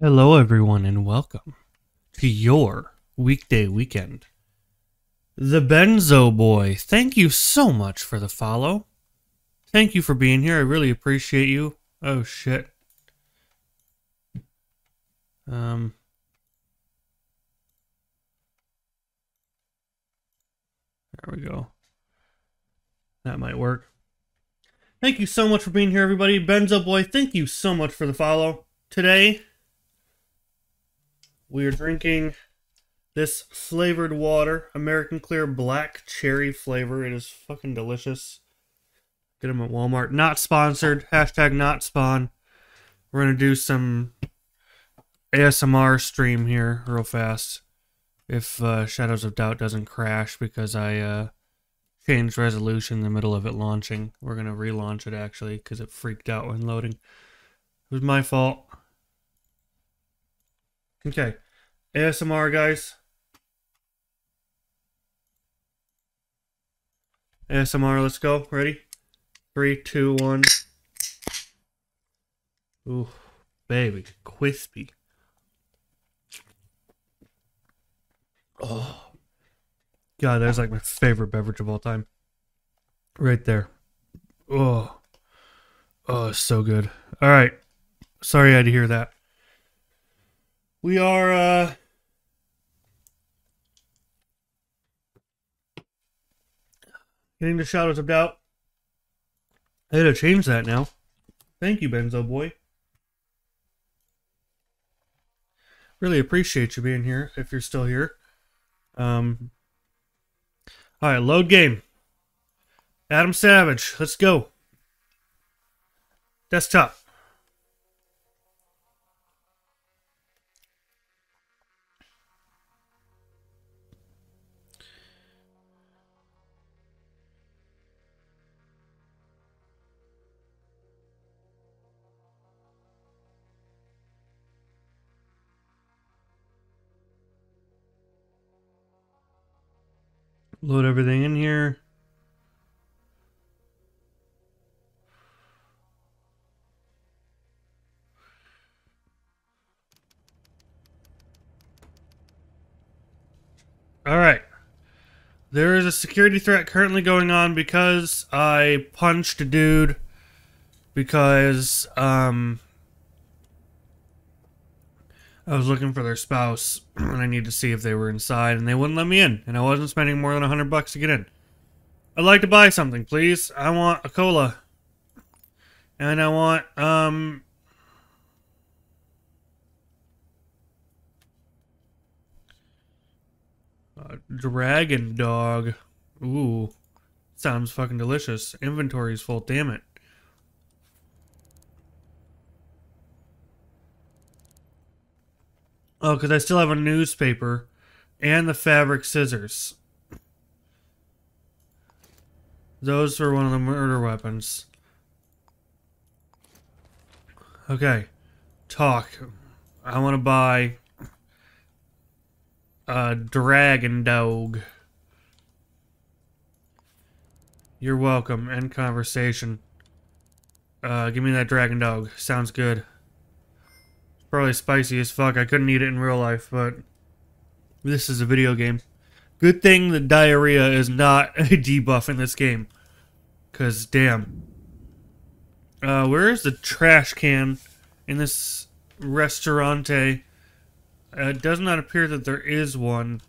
Hello, everyone, and welcome to your weekday weekend. The Benzo Boy, thank you so much for the follow. Thank you for being here. I really appreciate you. Oh, shit. Um. There we go. That might work. Thank you so much for being here, everybody. Benzo Boy, thank you so much for the follow. Today, we are drinking this flavored water, American Clear Black Cherry flavor. It is fucking delicious. Get them at Walmart. Not sponsored. Hashtag not spawn. We're gonna do some ASMR stream here real fast. If uh, Shadows of Doubt doesn't crash because I uh, changed resolution in the middle of it launching. We're gonna relaunch it actually because it freaked out when loading. It was my fault. Okay. ASMR, guys. ASMR, let's go. Ready? Three, two, one. Ooh, baby, crispy. Oh, God, that's like my favorite beverage of all time. Right there. Oh, oh, so good. All right. Sorry I had to hear that. We are uh getting the shadows of doubt. I to change that now. Thank you, Benzo boy. Really appreciate you being here if you're still here. Um Alright, load game. Adam Savage, let's go. Desktop. Load everything in here. All right. There is a security threat currently going on because I punched a dude because um I was looking for their spouse and I needed to see if they were inside and they wouldn't let me in and I wasn't spending more than a hundred bucks to get in. I'd like to buy something, please. I want a cola. And I want um dragon dog. Ooh. Sounds fucking delicious. Inventory's full, damn it. Oh, because I still have a newspaper and the fabric scissors. Those were one of the murder weapons. Okay. Talk. I want to buy a dragon dog. You're welcome. End conversation. Uh, give me that dragon dog. Sounds good. Probably spicy as fuck. I couldn't eat it in real life, but this is a video game. Good thing the diarrhea is not a debuff in this game. Because, damn. Uh, where is the trash can in this restaurante? Uh, it does not appear that there is one.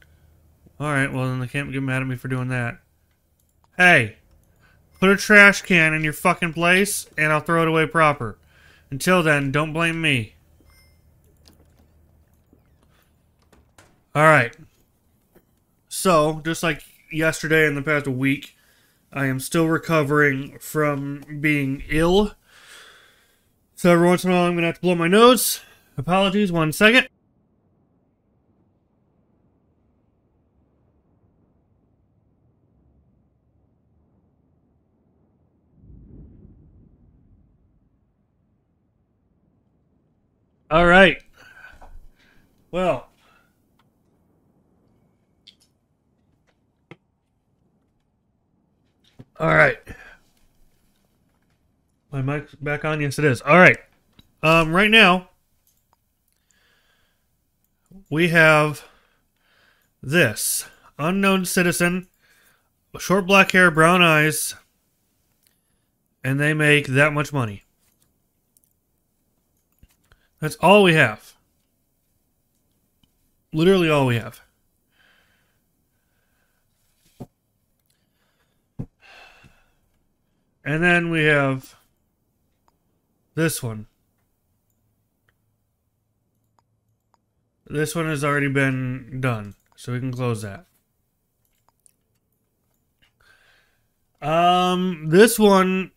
Alright, well then they can't get mad at me for doing that. Hey! Put a trash can in your fucking place, and I'll throw it away proper. Until then, don't blame me. All right. So, just like yesterday and the past week, I am still recovering from being ill. So every once in a while, I'm going to have to blow my nose. Apologies, one second. All right. Well, All right. My mic's back on? Yes, it is. All right. um, right now we have this unknown citizen, short black hair, brown eyes, and they make that much money. That's all we have. Literally all we have. And then we have this one. This one has already been done, so we can close that. Um, this one,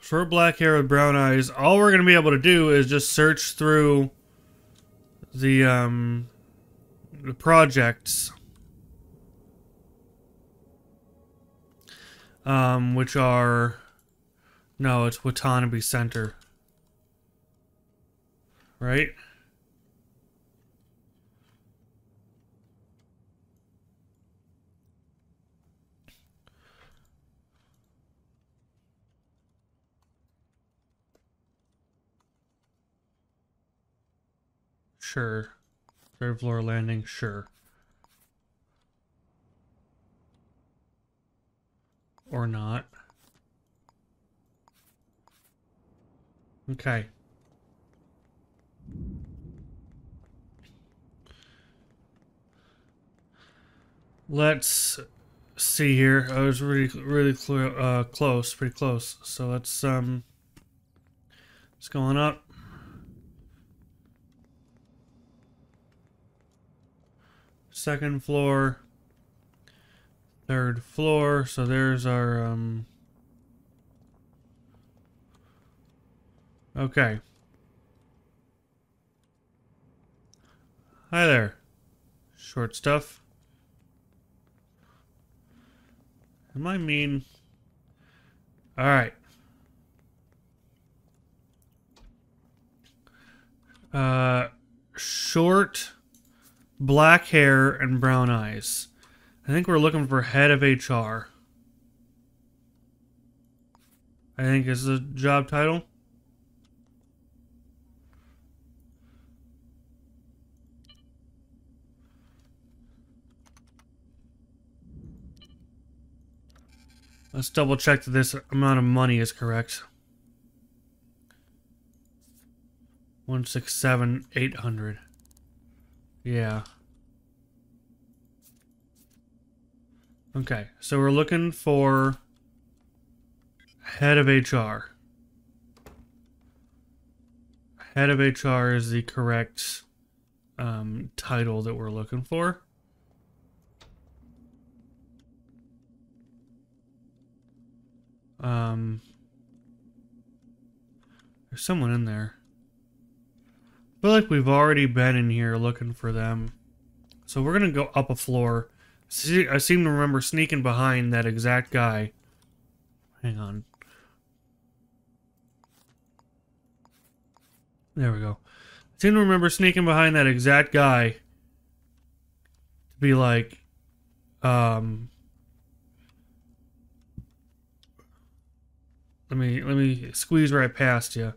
short black hair with brown eyes. All we're gonna be able to do is just search through the um the projects, um, which are no, it's Watanabe Center, right? Sure. Third floor landing, sure. Or not. Okay. Let's see here. I was really, really cl uh, close, pretty close. So let's um, it's going up. second floor, third floor. So there's our, um, okay. Hi there. Short stuff. Am I mean? Alright. Uh, short black hair, and brown eyes. I think we're looking for head of HR. I think is the job title. Let's double check that this amount of money is correct. One six seven eight hundred. Yeah. Okay, so we're looking for head of HR. Head of HR is the correct um, title that we're looking for. Um, there's someone in there feel like we've already been in here looking for them. So we're going to go up a floor. See, I seem to remember sneaking behind that exact guy. Hang on. There we go. I seem to remember sneaking behind that exact guy. To be like, um... Let me, let me squeeze right past you.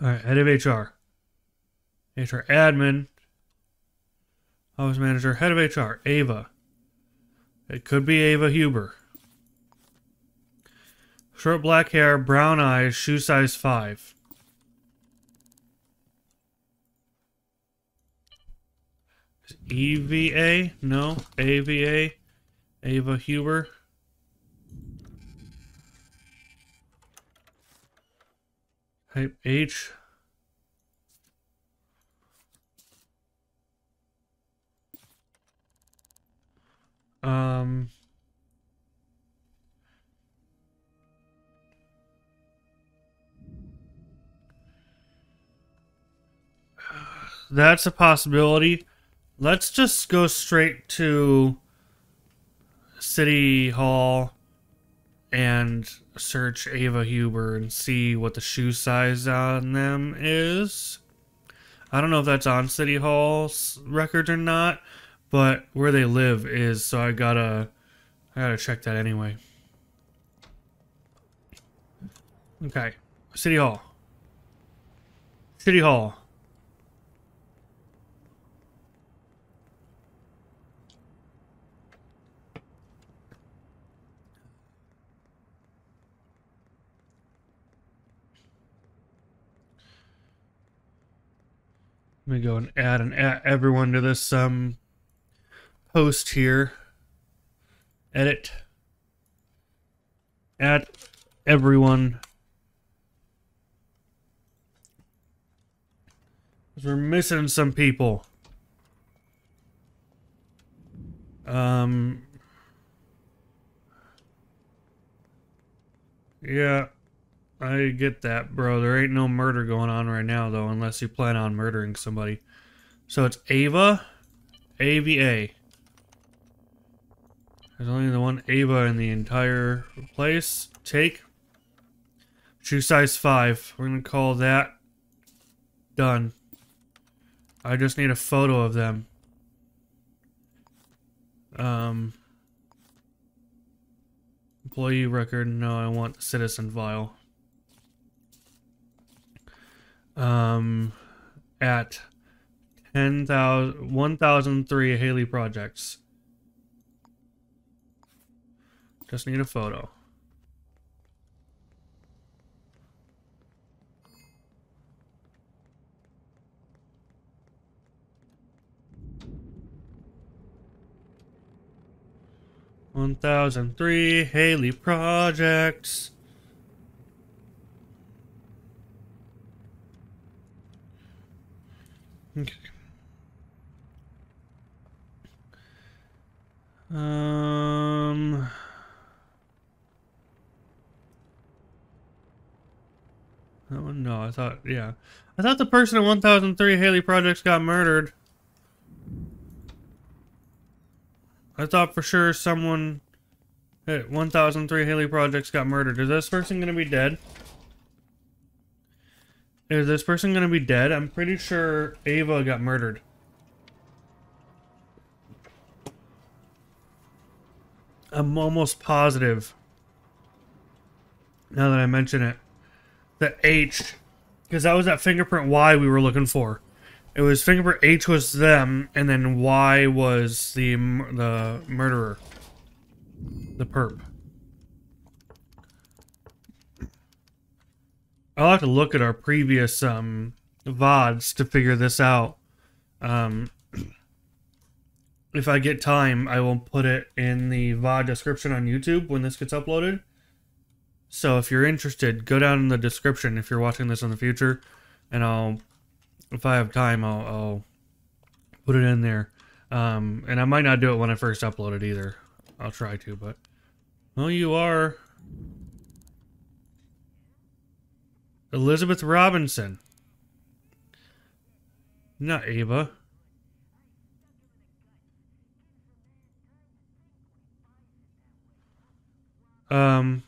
All right, head of HR. HR admin. Office manager, head of HR, Ava. It could be Ava Huber. Short black hair, brown eyes, shoe size 5. EVA? No. AVA? Ava Huber. Type H. Um. That's a possibility. Let's just go straight to City Hall and search Ava Huber and see what the shoe size on them is. I don't know if that's on City Hall's records or not, but where they live is, so I gotta I gotta check that anyway. Okay. City Hall. City Hall. Let me go and add and add everyone to this um post here. Edit. Add everyone. We're missing some people. Um. Yeah. I get that, bro. There ain't no murder going on right now, though, unless you plan on murdering somebody. So it's Ava, AVA. There's only the one Ava in the entire place. Take. Shoe size 5. We're going to call that done. I just need a photo of them. Um, employee record. No, I want citizen file um, at 10,000, 1,003 Haley projects. Just need a photo. One thousand three Haley projects. Okay. Um. That no, I thought, yeah. I thought the person at 1003 Haley Projects got murdered. I thought for sure someone at 1003 Haley Projects got murdered. Is this person gonna be dead? Is this person gonna be dead? I'm pretty sure Ava got murdered. I'm almost positive. Now that I mention it. The H. Because that was that fingerprint Y we were looking for. It was fingerprint H was them, and then Y was the, the murderer. The perp. I'll have to look at our previous um, VODs to figure this out. Um, if I get time, I will put it in the VOD description on YouTube when this gets uploaded. So if you're interested, go down in the description if you're watching this in the future, and I'll, if I have time, I'll, I'll put it in there. Um, and I might not do it when I first upload it either. I'll try to, but well, you are Elizabeth Robinson. Not Ava. Um.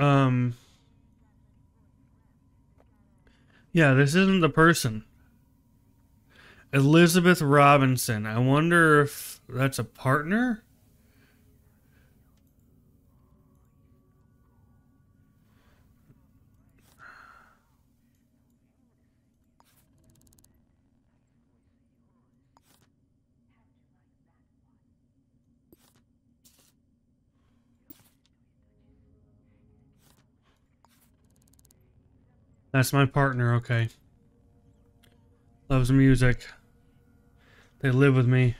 Um. Yeah, this isn't the person. Elizabeth Robinson. I wonder if that's a partner? That's my partner, okay. Loves music. They live with me.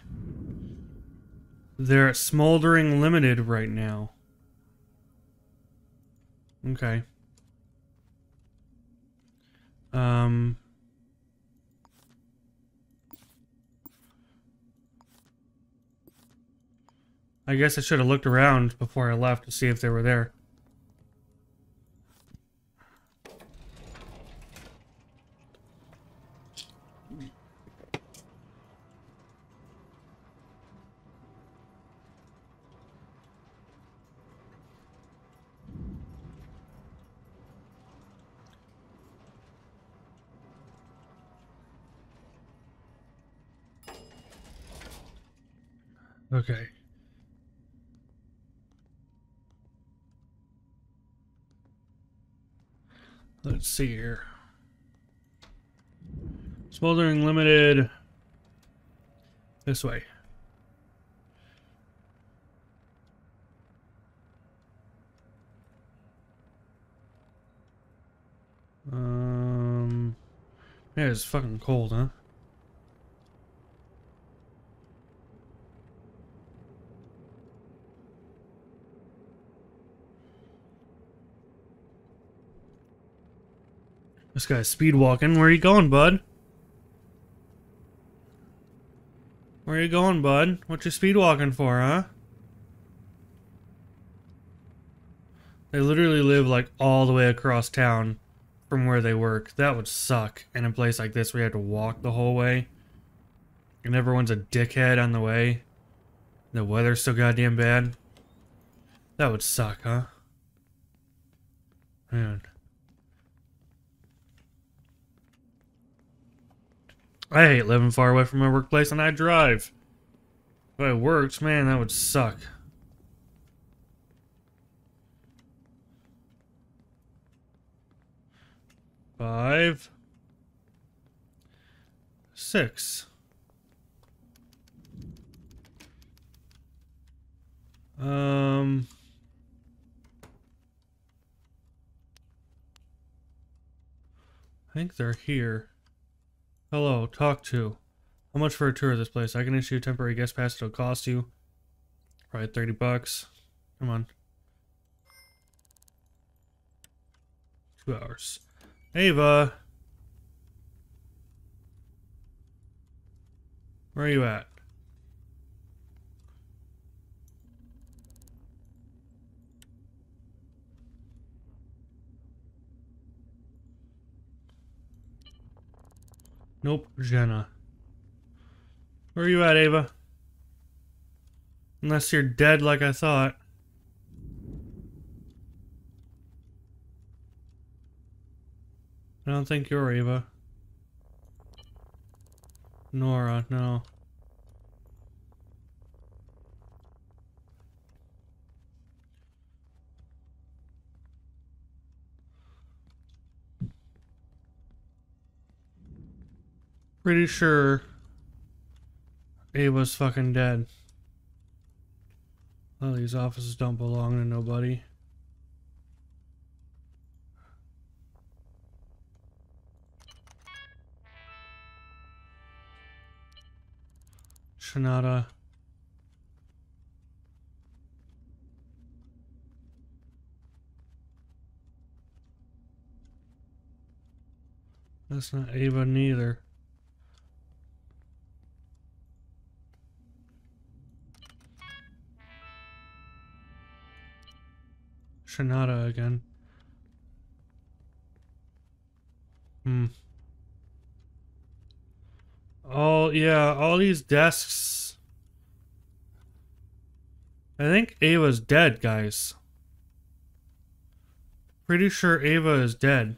They're at Smoldering Limited right now. Okay. Um... I guess I should have looked around before I left to see if they were there. Okay. Let's see here. Smoldering Limited. This way. Um, yeah, it's fucking cold, huh? This guy's speed walking. Where are you going, bud? Where are you going, bud? What you speed walking for, huh? They literally live like all the way across town from where they work. That would suck in a place like this where you have to walk the whole way. And everyone's a dickhead on the way. The weather's so goddamn bad. That would suck, huh? Man. I hate living far away from my workplace and I drive. If it works, man, that would suck. Five. Six. Um... I think they're here. Hello, talk to. How much for a tour of this place? I can issue a temporary guest pass. It'll cost you probably 30 bucks. Come on. Two hours. Ava! Where are you at? Nope, Jenna. Where are you at, Ava? Unless you're dead like I thought. I don't think you're Ava. Nora, no. Pretty sure Ava's fucking dead. Well, these offices don't belong to nobody. Shanada. That's not Ava neither. Shanada again. Hmm. All, yeah, all these desks. I think Ava's dead, guys. Pretty sure Ava is dead.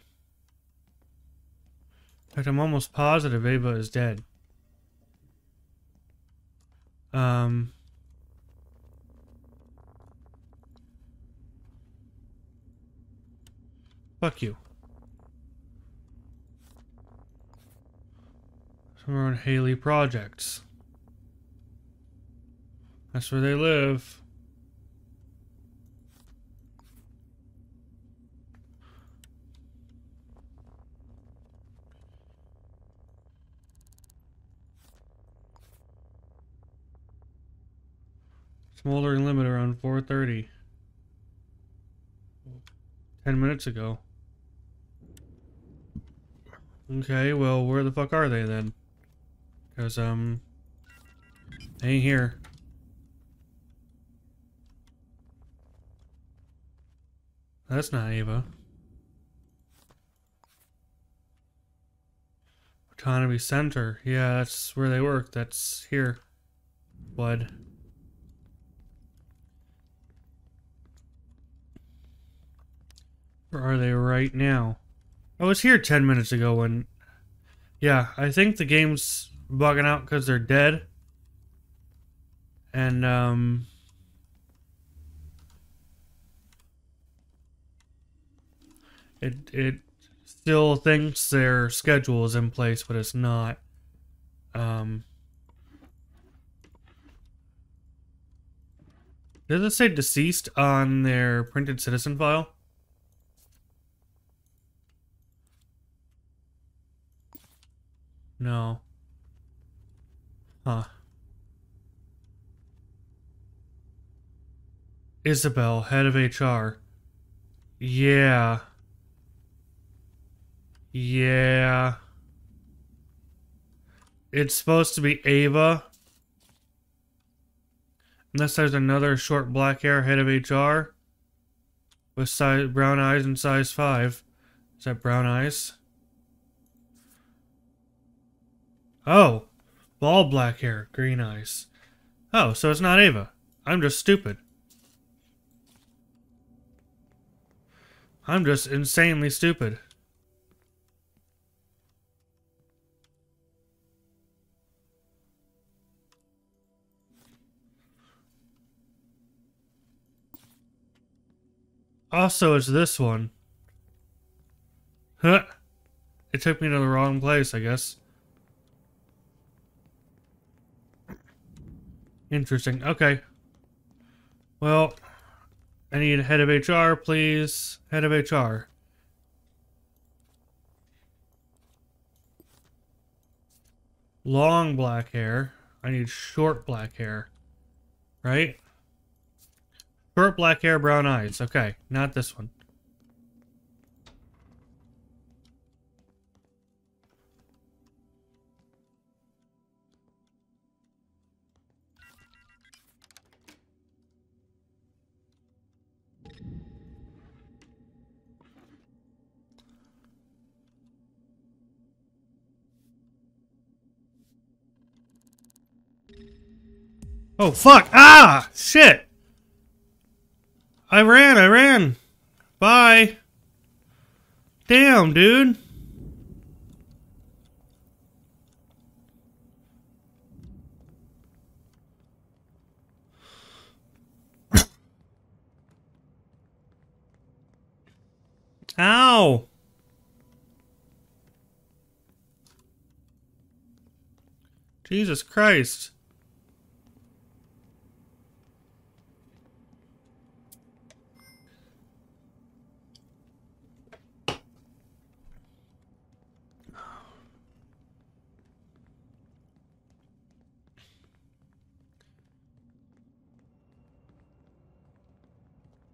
In fact, I'm almost positive Ava is dead. Um... Fuck you. Somewhere on Haley Projects. That's where they live. Smoldering limit around 4.30. 10 minutes ago. Okay, well, where the fuck are they then? Because, um, they ain't here. That's not Ava. Autonomy Center. Yeah, that's where they work. That's here. Blood. Where are they right now? I was here 10 minutes ago when... Yeah, I think the game's bugging out because they're dead. And, um... It, it still thinks their schedule is in place, but it's not. Um... Does it say deceased on their printed citizen file? No. Huh. Isabel, head of HR. Yeah. Yeah. It's supposed to be Ava. Unless there's another short black hair head of HR. With size, brown eyes and size 5. Is that brown eyes? Oh. Bald black hair, green eyes. Oh, so it's not Ava. I'm just stupid. I'm just insanely stupid. Also, it's this one. Huh. It took me to the wrong place, I guess. Interesting. Okay. Well, I need a head of HR, please. Head of HR. Long black hair. I need short black hair. Right? Short black hair, brown eyes. Okay, not this one. Oh, fuck! Ah! Shit! I ran, I ran! Bye! Damn, dude! Ow! Jesus Christ.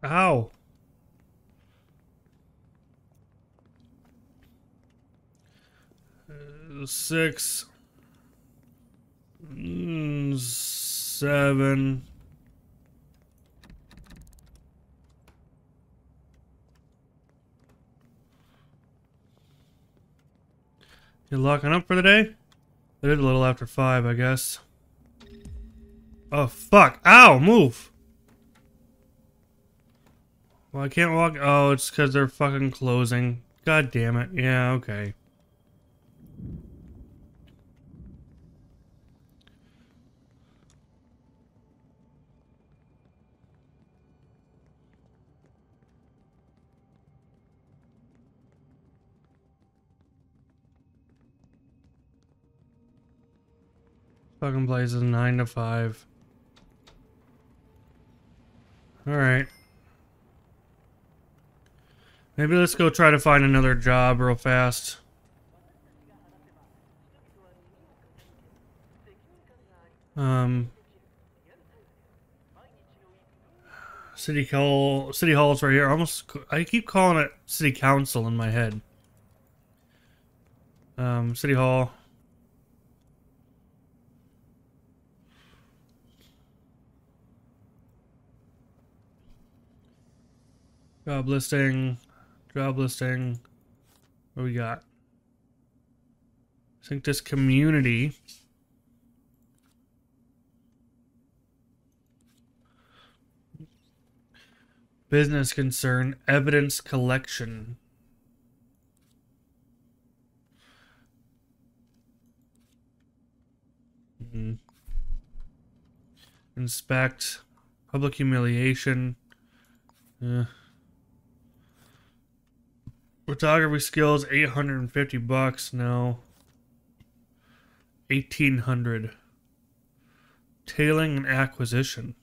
Ow. Uh, six. Mm, seven. You locking up for the day? It is a little after five, I guess. Oh, fuck. Ow, move. Well, I can't walk. Oh, it's because they're fucking closing. God damn it. Yeah, okay. Fucking place is 9 to 5. Alright. Maybe let's go try to find another job real fast. Um, City Hall, City Hall's right here. Almost, I keep calling it City Council in my head. Um, City Hall. Job listing. Job listing. What we got? I think this community. Business concern, evidence collection. Mm -hmm. Inspect. Public humiliation. Yeah. Photography skills, 850 bucks. No. 1800. Tailing and acquisition.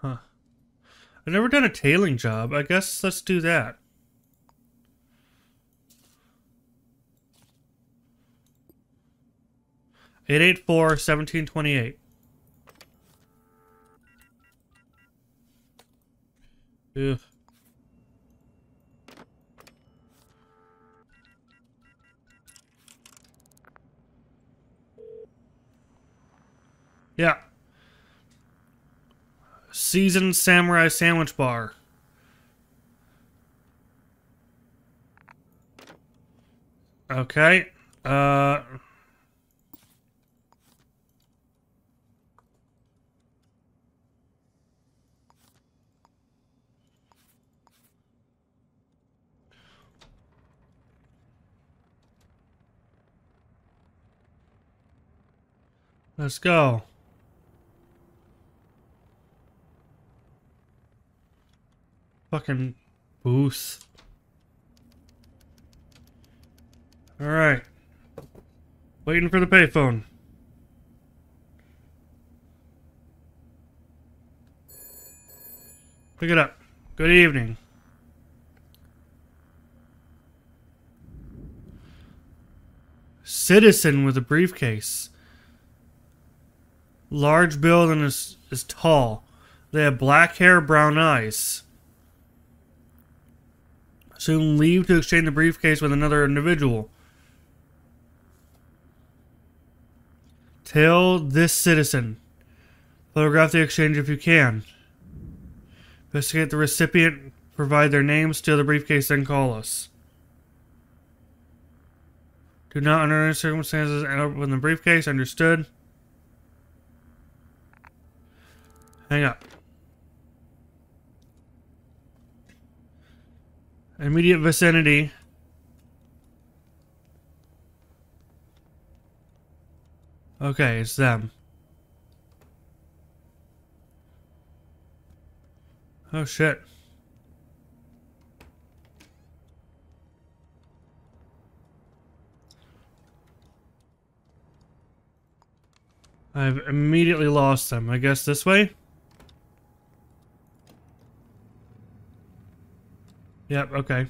Huh. I've never done a tailing job. I guess let's do that. Eight eight four seventeen twenty eight. Ugh. Yeah. Seasoned Samurai Sandwich Bar. Okay. Uh... Let's go. Fucking booth. Alright. Waiting for the payphone. Pick it up. Good evening. Citizen with a briefcase. Large build and is, is tall. They have black hair, brown eyes. Soon leave to exchange the briefcase with another individual. Tell this citizen. Photograph the exchange if you can. Investigate the recipient, provide their name, steal the briefcase, then call us. Do not, under any circumstances, open the briefcase. Understood? Hang up. Immediate vicinity. Okay, it's them. Oh shit. I've immediately lost them. I guess this way? Yep, okay.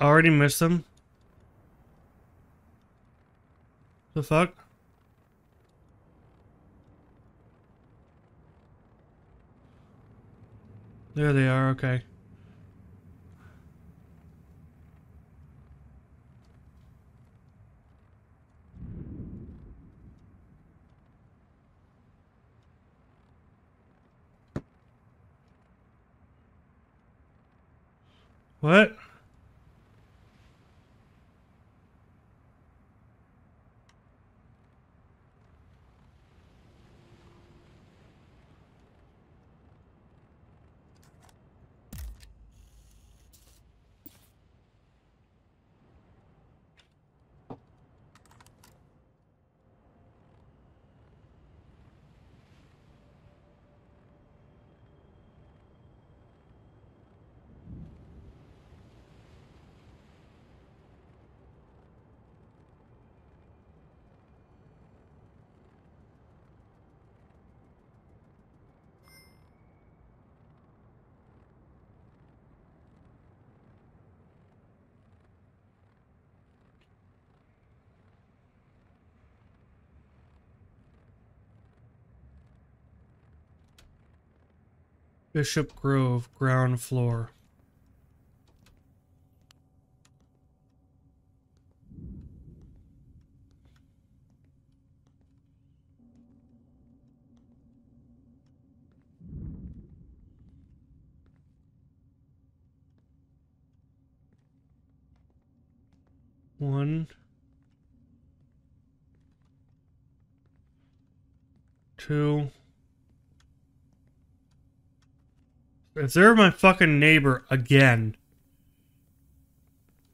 I already missed them? The fuck? There they are, okay. What? Bishop Grove, ground floor. One, two. If they're my fucking neighbor again.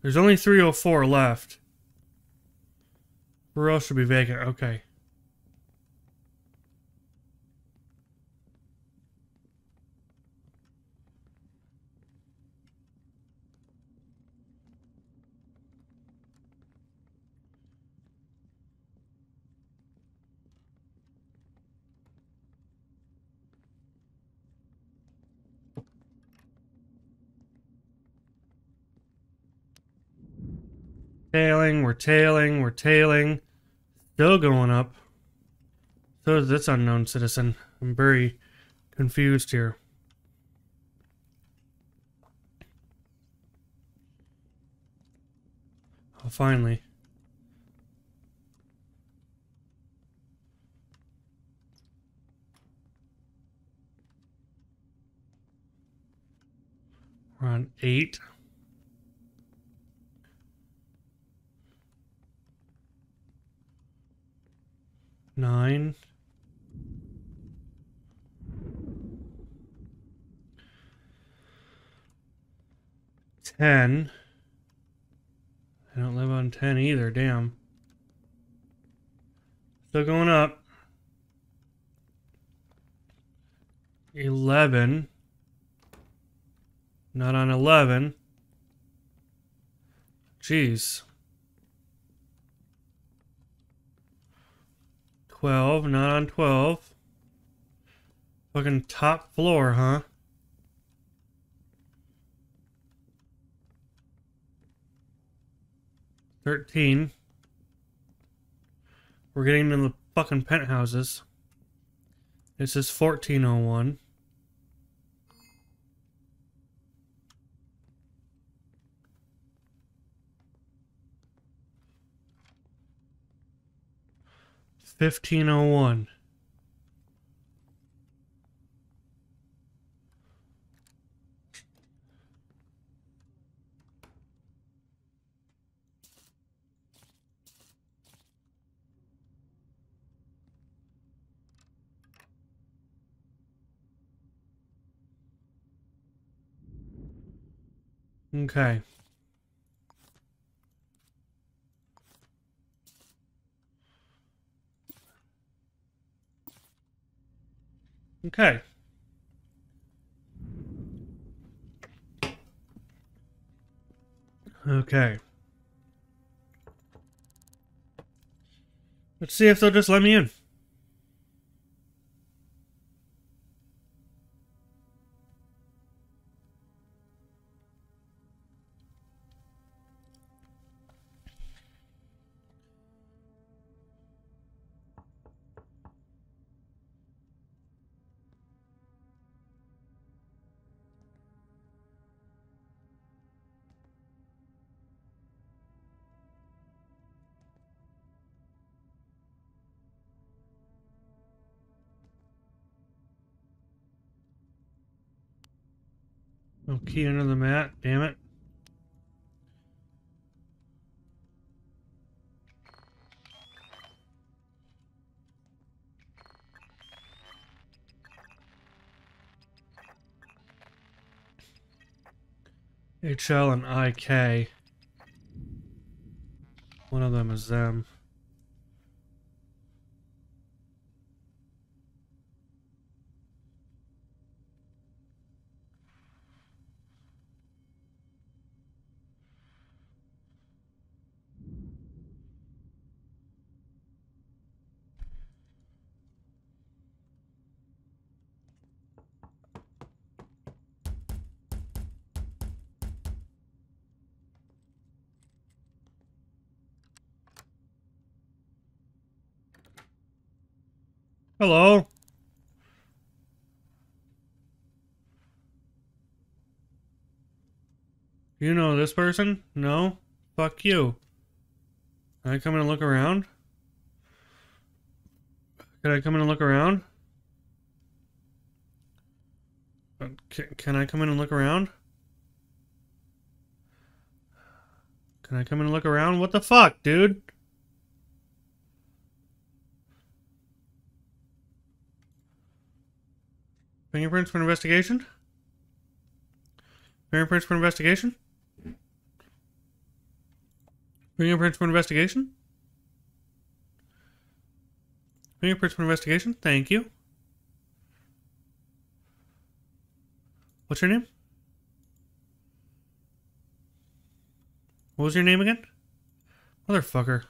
There's only 304 left. Where else should be vacant? Okay. Tailing, we're tailing, we're tailing. Still going up. So is this unknown citizen. I'm very confused here. Oh, finally. We're on eight. Nine. Ten. I don't live on ten either, damn. Still going up. Eleven. Not on eleven. Jeez. 12, not on 12. Fucking top floor, huh? Thirteen. We're getting into the fucking penthouses. This is 1401. Fifteen oh one. Okay. Okay. Okay. Let's see if they'll just let me in. Key under the mat, damn it. HL and IK. One of them is them. Hello? You know this person? No? Fuck you. Can I come in and look around? Can I come in and look around? Uh, can, can I come in and look around? Can I come in and look around? What the fuck, dude? Fingerprints for investigation? Fingerprints for investigation? Fingerprints for investigation? Fingerprints for investigation? Thank you. What's your name? What was your name again? Motherfucker.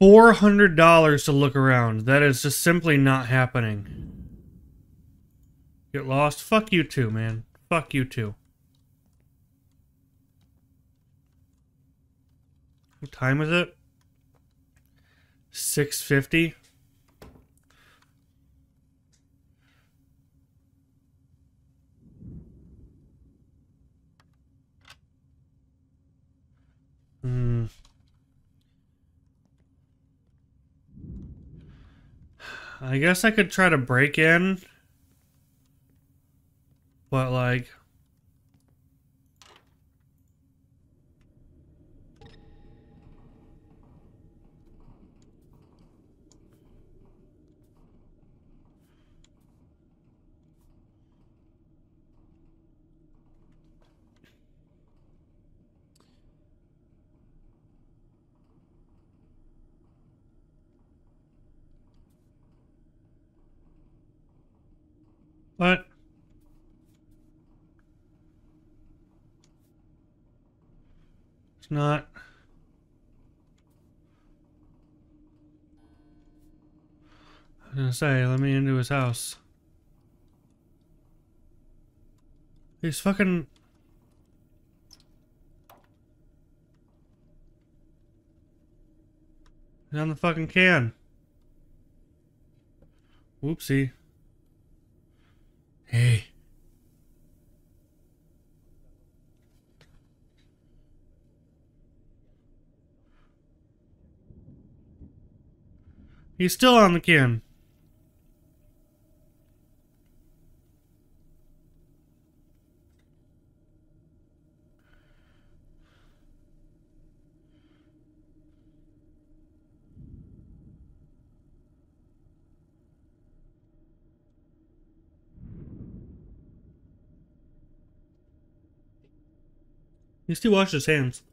Four hundred dollars to look around. That is just simply not happening. Get lost? Fuck you too, man. Fuck you too. What time is it? 650. Hmm. I guess I could try to break in. But like What? It's not. I was gonna say, let me into his house. He's fucking... He's on the fucking can. Whoopsie. Hey. He's still on the can. He still washed his hands.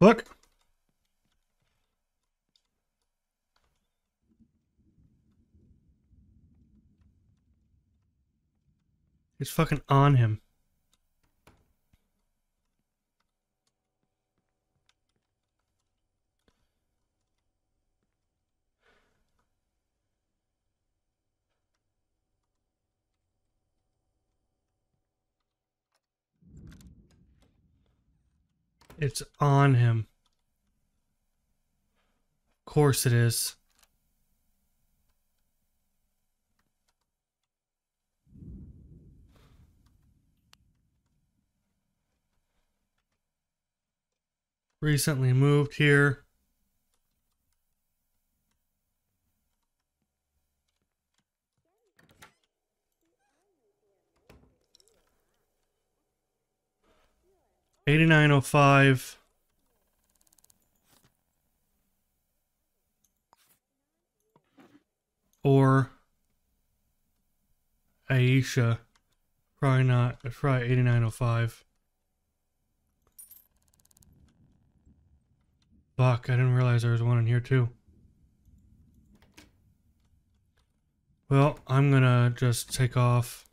Look. It's fucking on him. It's on him. Of course it is. Recently moved here. Eighty-nine oh five. Or Aisha. Probably not. It's probably 8905. Fuck, I didn't realize there was one in here too. Well, I'm gonna just take off.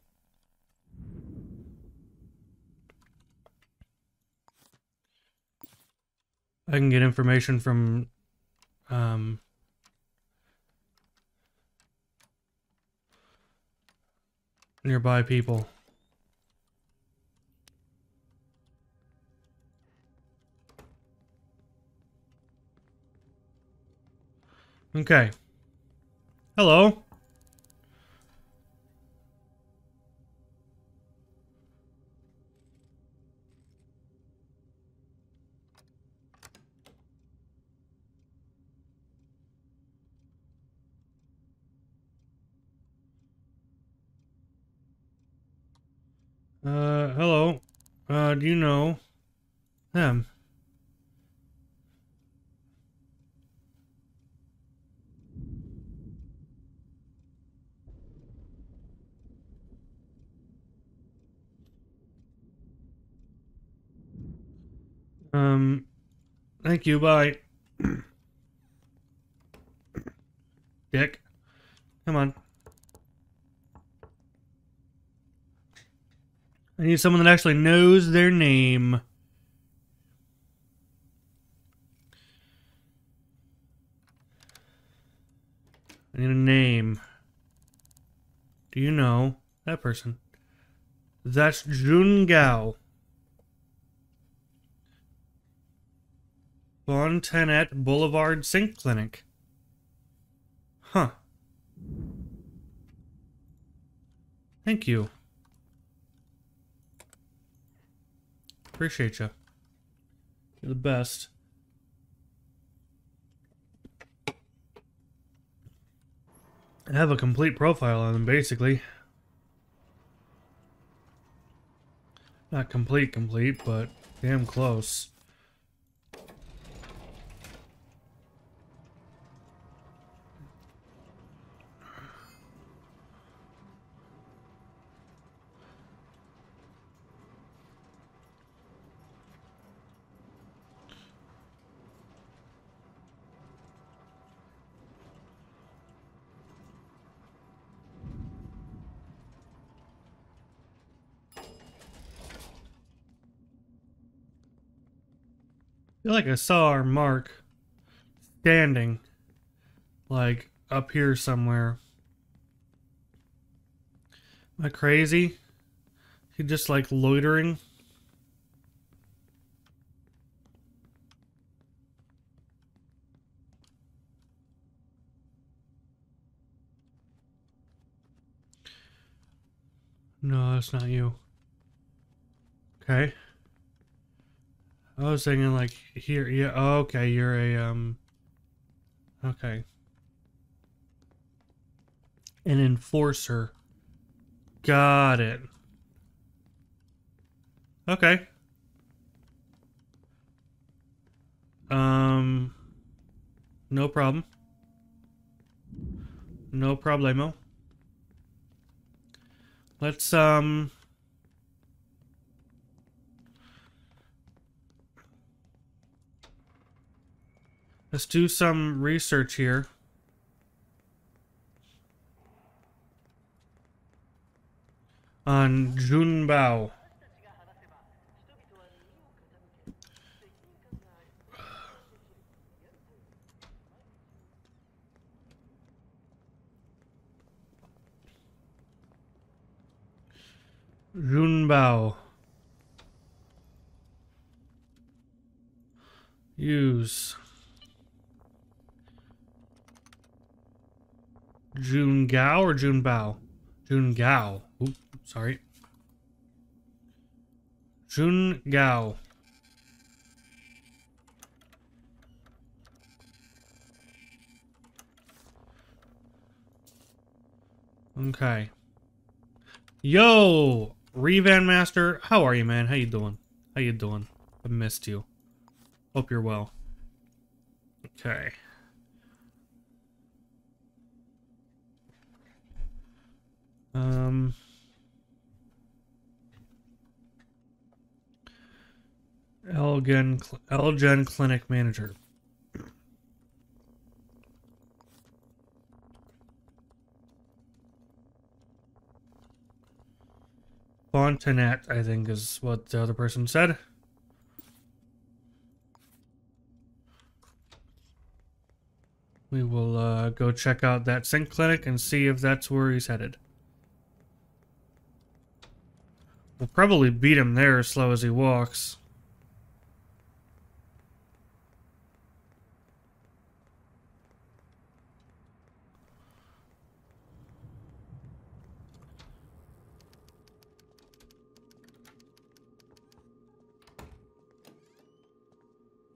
I can get information from um, nearby people. Okay. Hello. Uh, hello. Uh, do you know them? Um, thank you, bye. Dick. Come on. I need someone that actually knows their name. I need a name. Do you know that person? That's Jun Gao. Fontanet Boulevard Sync Clinic. Huh. Thank you. Appreciate you. You're the best. I have a complete profile on them, basically. Not complete, complete, but damn close. Feel like I saw our mark standing, like up here somewhere. Am I crazy? He just like loitering? No, that's not you. Okay. I was thinking like here, yeah. Oh, okay, you're a um. Okay. An enforcer. Got it. Okay. Um. No problem. No problemo. Let's um. Let's do some research here. On Junbao. Junbao. Use. June Gao or June Bao? June Gao. Oop, sorry. June Gao. Okay. Yo, Revan Master, how are you, man? How you doing? How you doing? I missed you. Hope you're well. Okay. Um, Elgin, Elgin Clinic Manager. Fontanet, I think is what the other person said. We will uh, go check out that sync clinic and see if that's where he's headed. We'll probably beat him there as slow as he walks.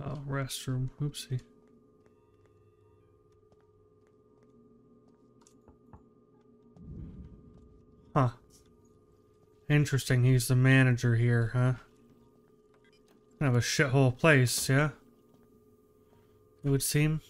Oh, restroom. Oopsie. Huh. Interesting, he's the manager here, huh? Kind of a shithole place, yeah? It would seem.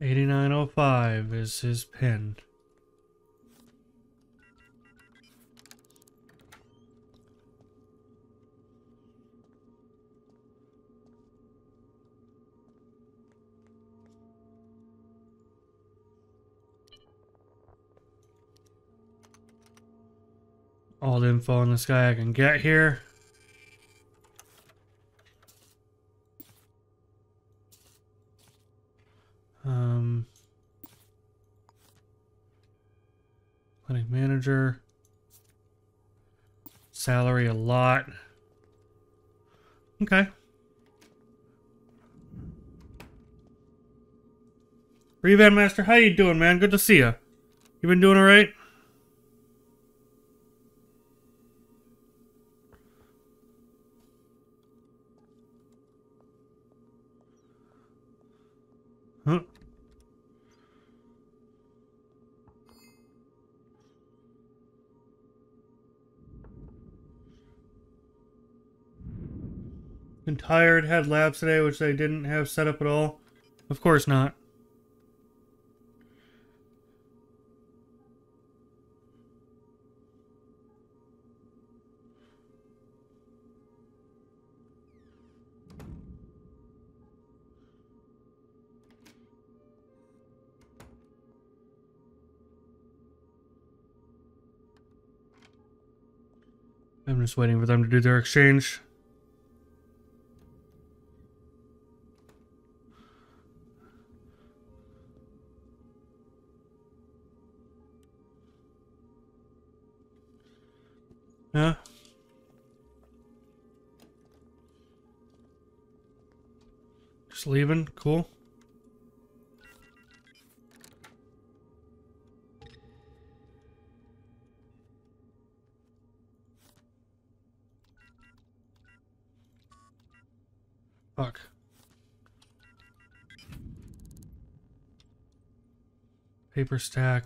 8905 is his pin. All the info on this guy I can get here. Manager. Salary a lot. Okay. Revan Master, how you doing, man? Good to see you. You been doing all right? Tired, had labs today, which they didn't have set up at all. Of course not. I'm just waiting for them to do their exchange. Cool. Fuck. Paper stack.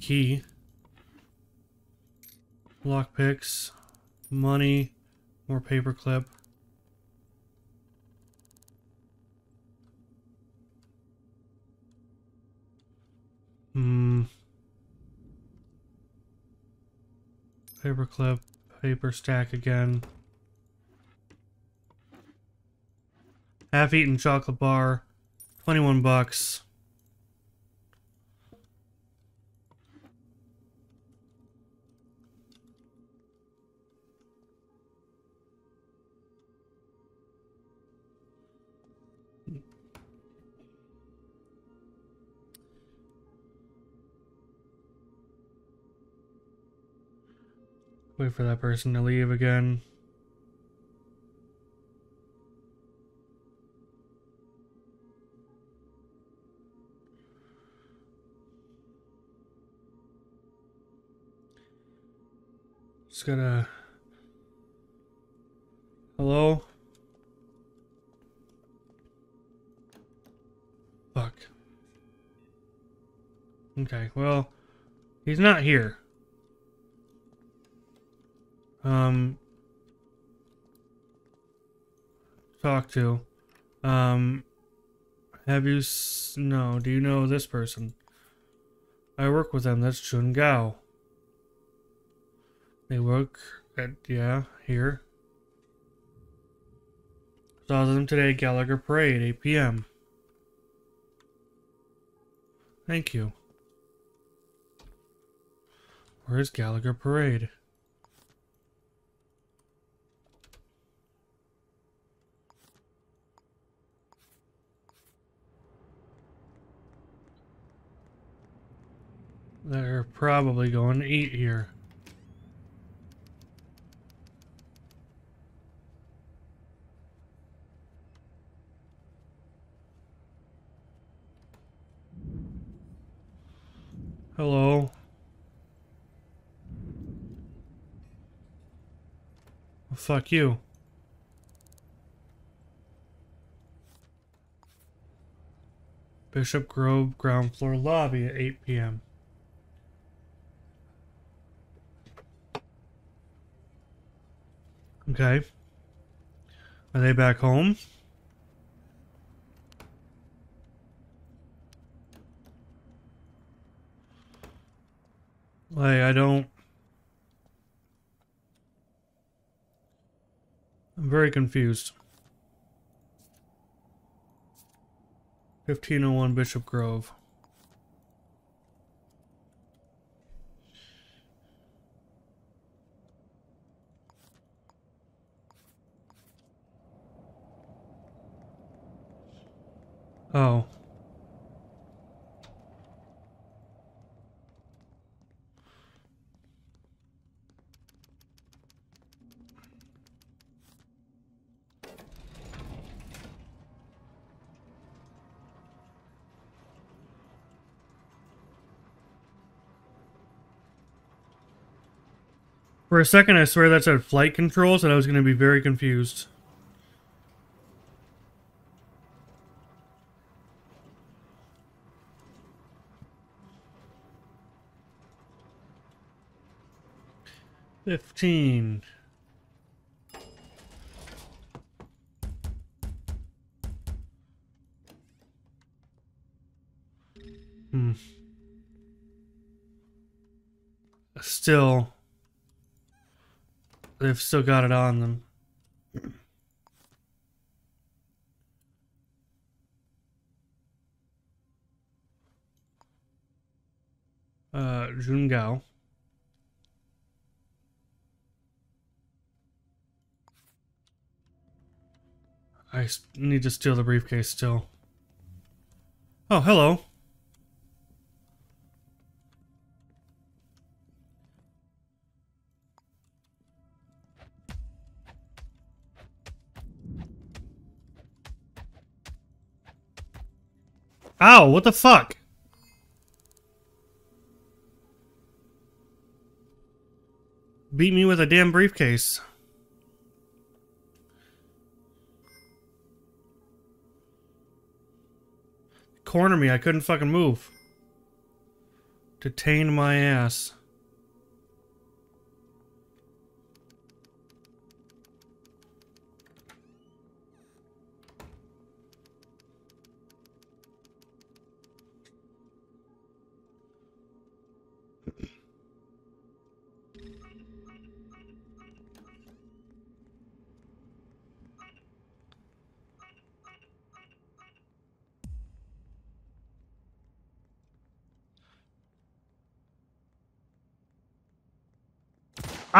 Key. Lockpicks. Money. More paperclip. Paperclip. Paper stack again. Half-eaten chocolate bar. 21 bucks. Wait for that person to leave again. Just gotta. Hello? Fuck. Okay, well, he's not here. Um. Talk to. Um. Have you. No, do you know this person? I work with them. That's Chun Gao. They work at, yeah, here. Saw them today, Gallagher Parade, 8 p.m. Thank you. Where's Gallagher Parade? They're probably going to eat here. Hello. Well, fuck you. Bishop Grove ground floor lobby at 8 p.m. Okay. Are they back home? Like, I don't... I'm very confused. 1501 Bishop Grove. Oh. For a second, I swear that said flight controls, and I was going to be very confused. Fifteen. Hmm. Still, they've still got it on them. Uh, Jungao. I need to steal the briefcase still. Oh, hello. Ow, what the fuck? Beat me with a damn briefcase. Corner me, I couldn't fucking move. Detained my ass.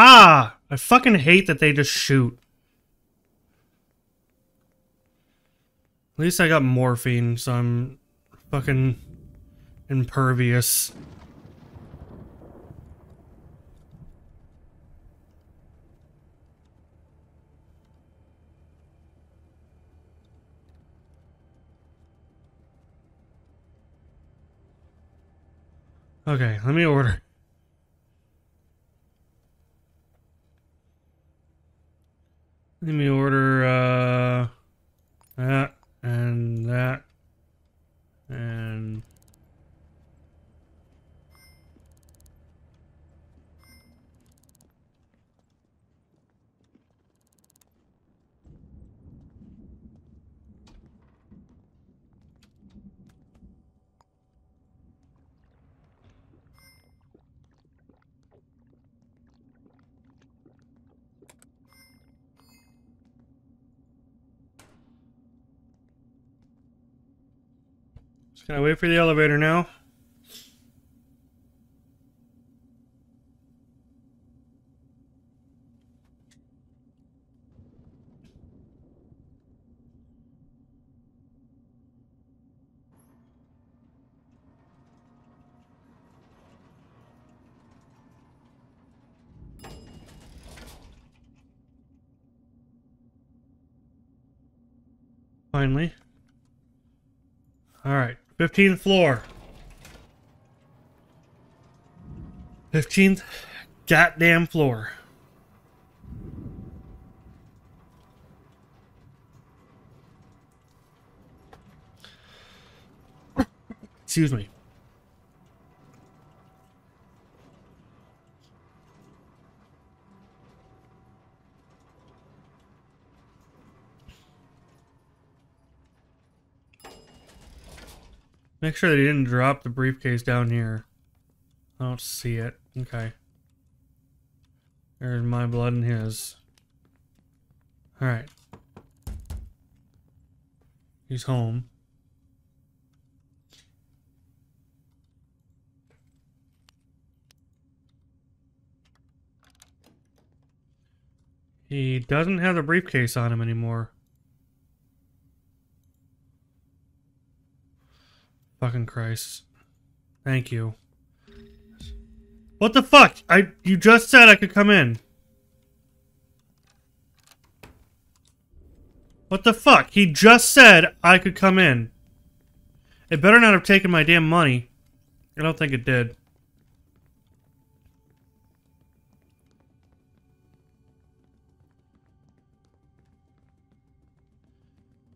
Ah! I fucking hate that they just shoot. At least I got morphine, so I'm fucking impervious. Okay, let me order. Let me order uh, that and that and Can I wait for the elevator now? Finally. Alright, 15th floor. 15th goddamn floor. Excuse me. Make sure they didn't drop the briefcase down here. I don't see it. Okay. There's my blood and his. Alright. He's home. He doesn't have the briefcase on him anymore. Fucking Christ. Thank you. What the fuck? I you just said I could come in. What the fuck? He just said I could come in. It better not have taken my damn money. I don't think it did.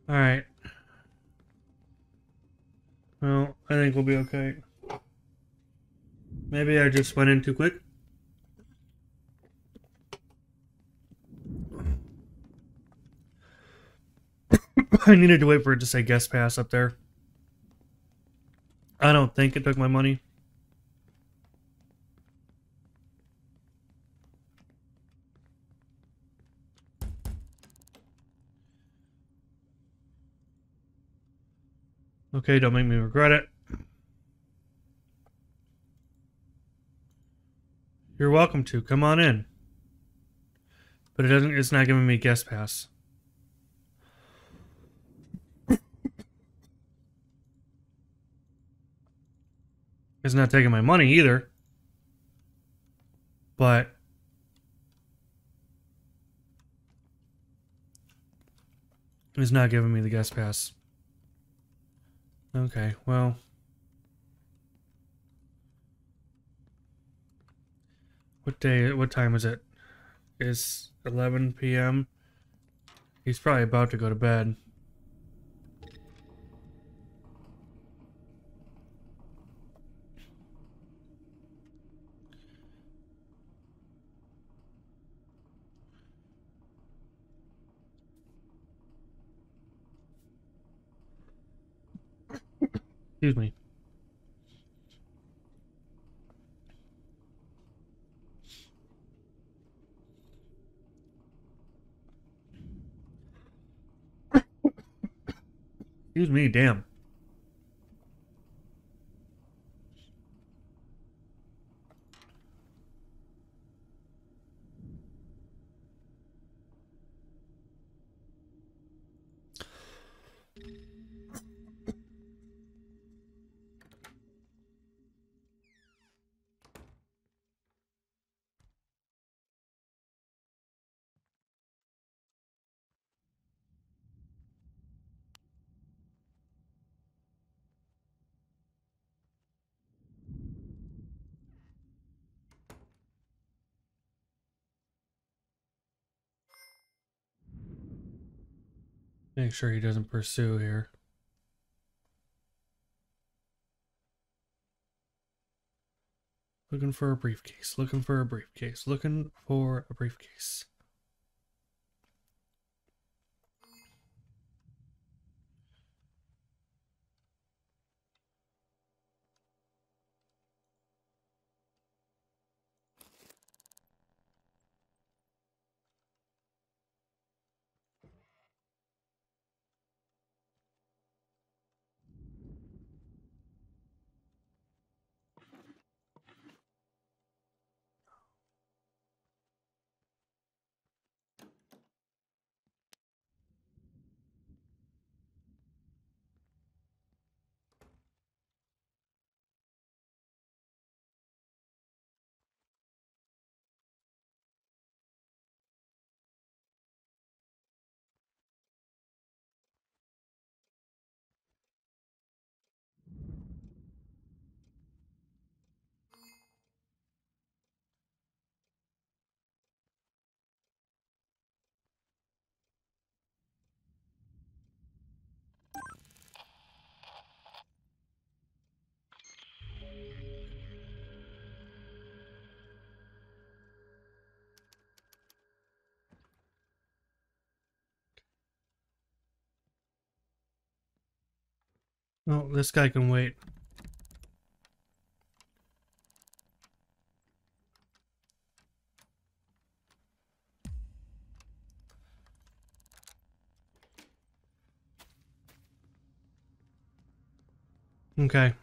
Alright. Well, I think we'll be okay. Maybe I just went in too quick. I needed to wait for it to say guest pass up there. I don't think it took my money. Okay, don't make me regret it. You're welcome to. Come on in. But it doesn't it's not giving me guest pass. It's not taking my money either. But it's not giving me the guest pass. Okay, well. What day, what time is it? It's 11 p.m. He's probably about to go to bed. Excuse me. Excuse me, damn. Make sure he doesn't pursue here. Looking for a briefcase, looking for a briefcase, looking for a briefcase. Oh, this guy can wait. Okay.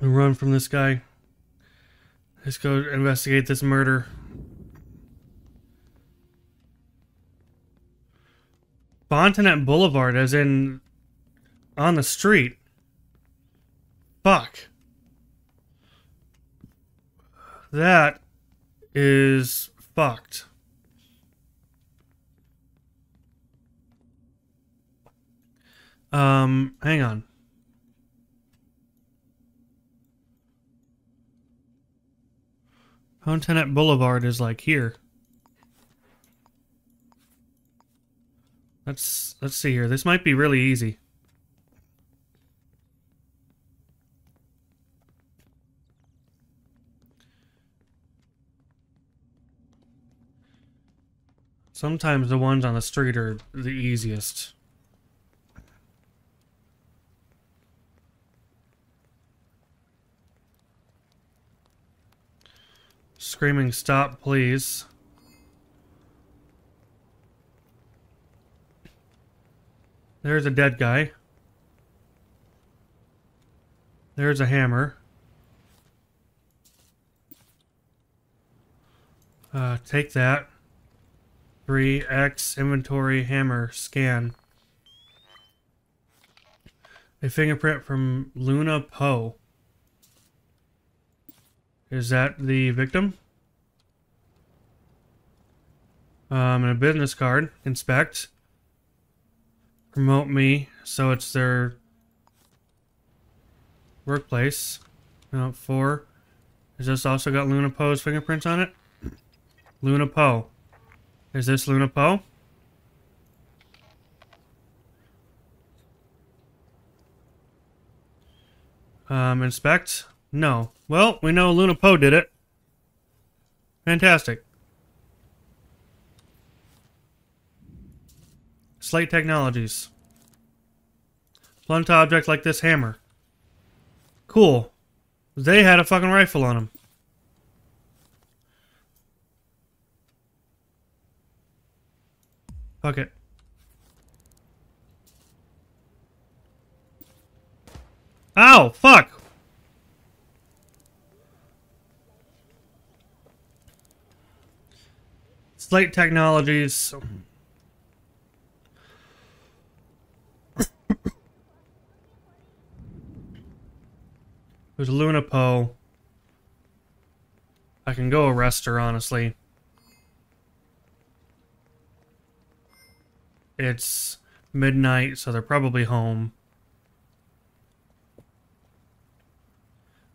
Run from this guy. Let's go investigate this murder. Fontanet Boulevard, as in on the street. Fuck. That is fucked. Um, hang on. Pontiac Boulevard is like here. Let's let's see here. This might be really easy. Sometimes the ones on the street are the easiest. Screaming stop, please. There's a dead guy. There's a hammer. Uh, take that. 3x inventory hammer scan. A fingerprint from Luna Poe. Is that the victim? Um, and a business card. Inspect. Promote me. So it's their workplace. No, four. Is this also got Luna Poe's fingerprints on it? Luna Poe. Is this Luna Poe? Um, inspect? No. Well, we know Luna Poe did it. Fantastic. Slate Technologies. Blunt object like this hammer. Cool. They had a fucking rifle on them. Fuck it. Ow! Fuck! Slate Technologies. There's Luna Poe. I can go arrest her, honestly. It's midnight, so they're probably home.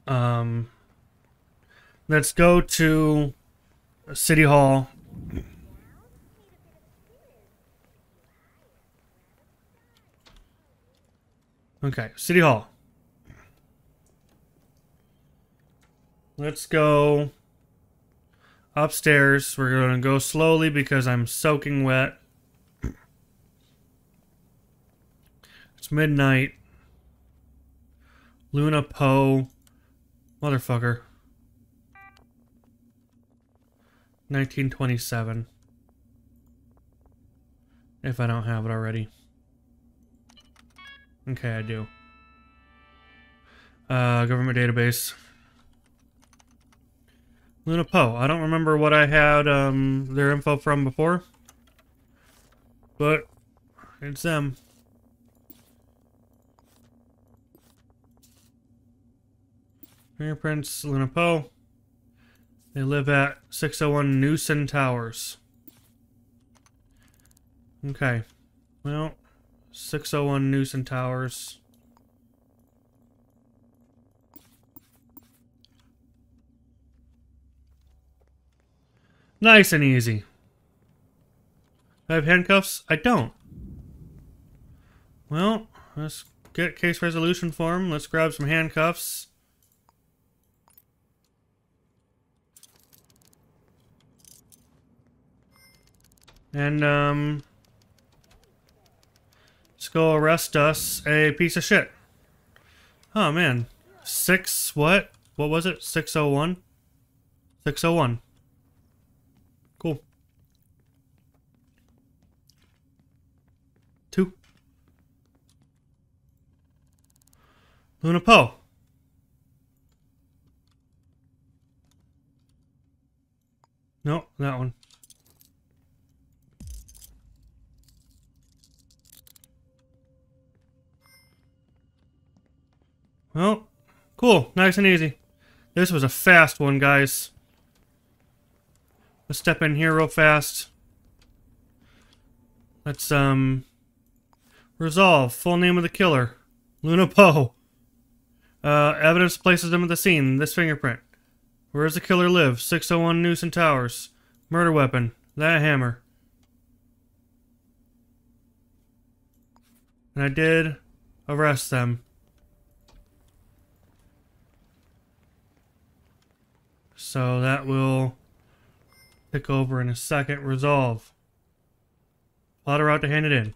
Um, let's go to City Hall. Okay, City Hall. Let's go upstairs. We're going to go slowly because I'm soaking wet. It's midnight. Luna Poe. Motherfucker. 1927. If I don't have it already. Okay, I do. Uh, government database. Luna Poe. I don't remember what I had um, their info from before. But it's them. Fingerprints, Luna Poe. They live at 601 Newson Towers. Okay. Well, 601 Newson Towers. Nice and easy. I have handcuffs? I don't. Well, let's get case resolution form. Let's grab some handcuffs. And, um... Let's go arrest us a piece of shit. Oh man. Six what? What was it? 601? 601. Cool. Two. Luna Poe. No, that one. Well, cool. Nice and easy. This was a fast one, guys. Let's step in here real fast. Let's, um... Resolve. Full name of the killer. Luna Poe. Uh, evidence places him at the scene. This fingerprint. Where does the killer live? 601 Newson Towers. Murder weapon. That hammer. And I did arrest them. So that will pick over in a second. Resolve. Plotter out to hand it in.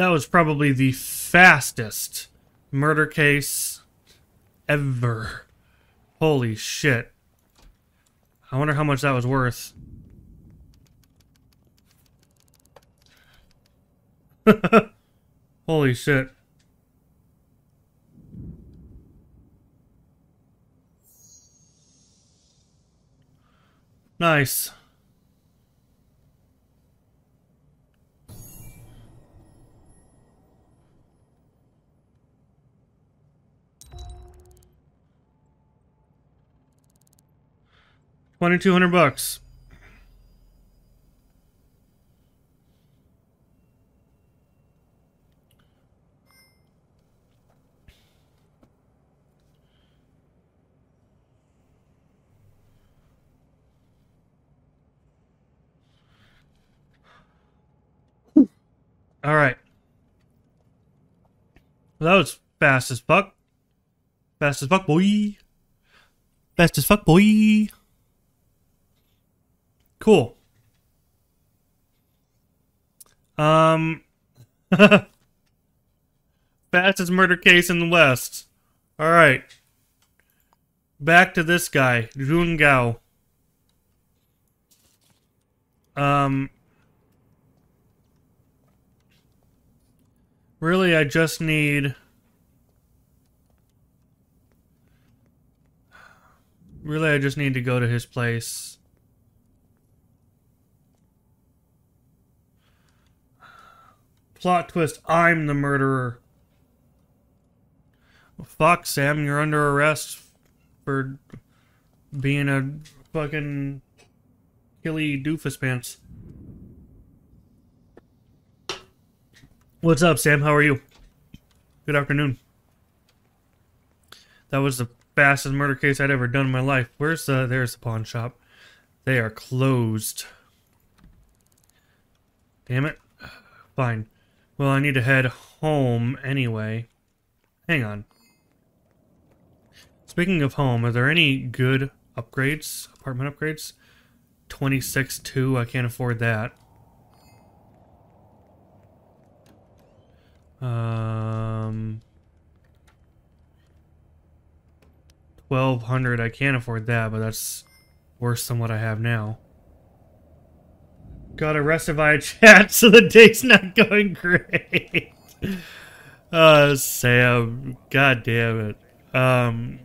That was probably the fastest murder case ever. Holy shit. I wonder how much that was worth. Holy shit. Nice. 2200 bucks. All right. Well, that was fast as fuck. Fast as fuck, boy. Fast as fuck, boy. Cool. Um, fastest murder case in the West. All right. Back to this guy, Jun Gao. Um, really, I just need. Really, I just need to go to his place. Plot twist, I'm the murderer. Well, fuck, Sam, you're under arrest for being a fucking killy doofus pants. What's up, Sam? How are you? Good afternoon. That was the fastest murder case I'd ever done in my life. Where's the... There's the pawn shop. They are closed. Damn it. Fine. Well, I need to head home anyway. Hang on. Speaking of home, are there any good upgrades? Apartment upgrades? 26-2, I can't afford that. Um... 1200, I can't afford that, but that's worse than what I have now. Got arrested by a chat, so the day's not going great. uh, Sam, god damn it. Um,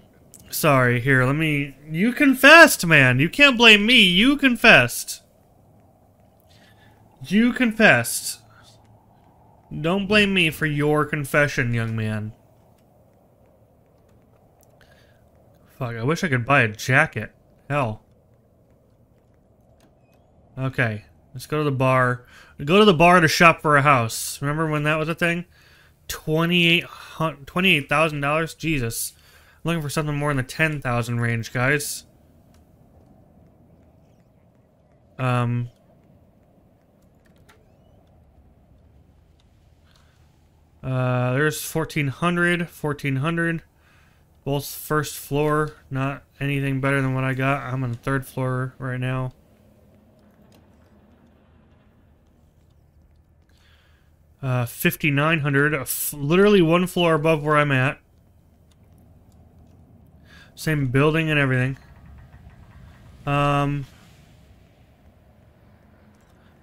sorry, here, let me... You confessed, man. You can't blame me. You confessed. You confessed. Don't blame me for your confession, young man. Fuck, I wish I could buy a jacket. Hell. Okay. Let's go to the bar. Go to the bar to shop for a house. Remember when that was a thing? $28,000? Jesus. I'm looking for something more in the 10,000 range, guys. Um... Uh, there's 1400, 1400. Both first floor, not anything better than what I got. I'm on the third floor right now. Uh, 5,900. Literally one floor above where I'm at. Same building and everything. Um,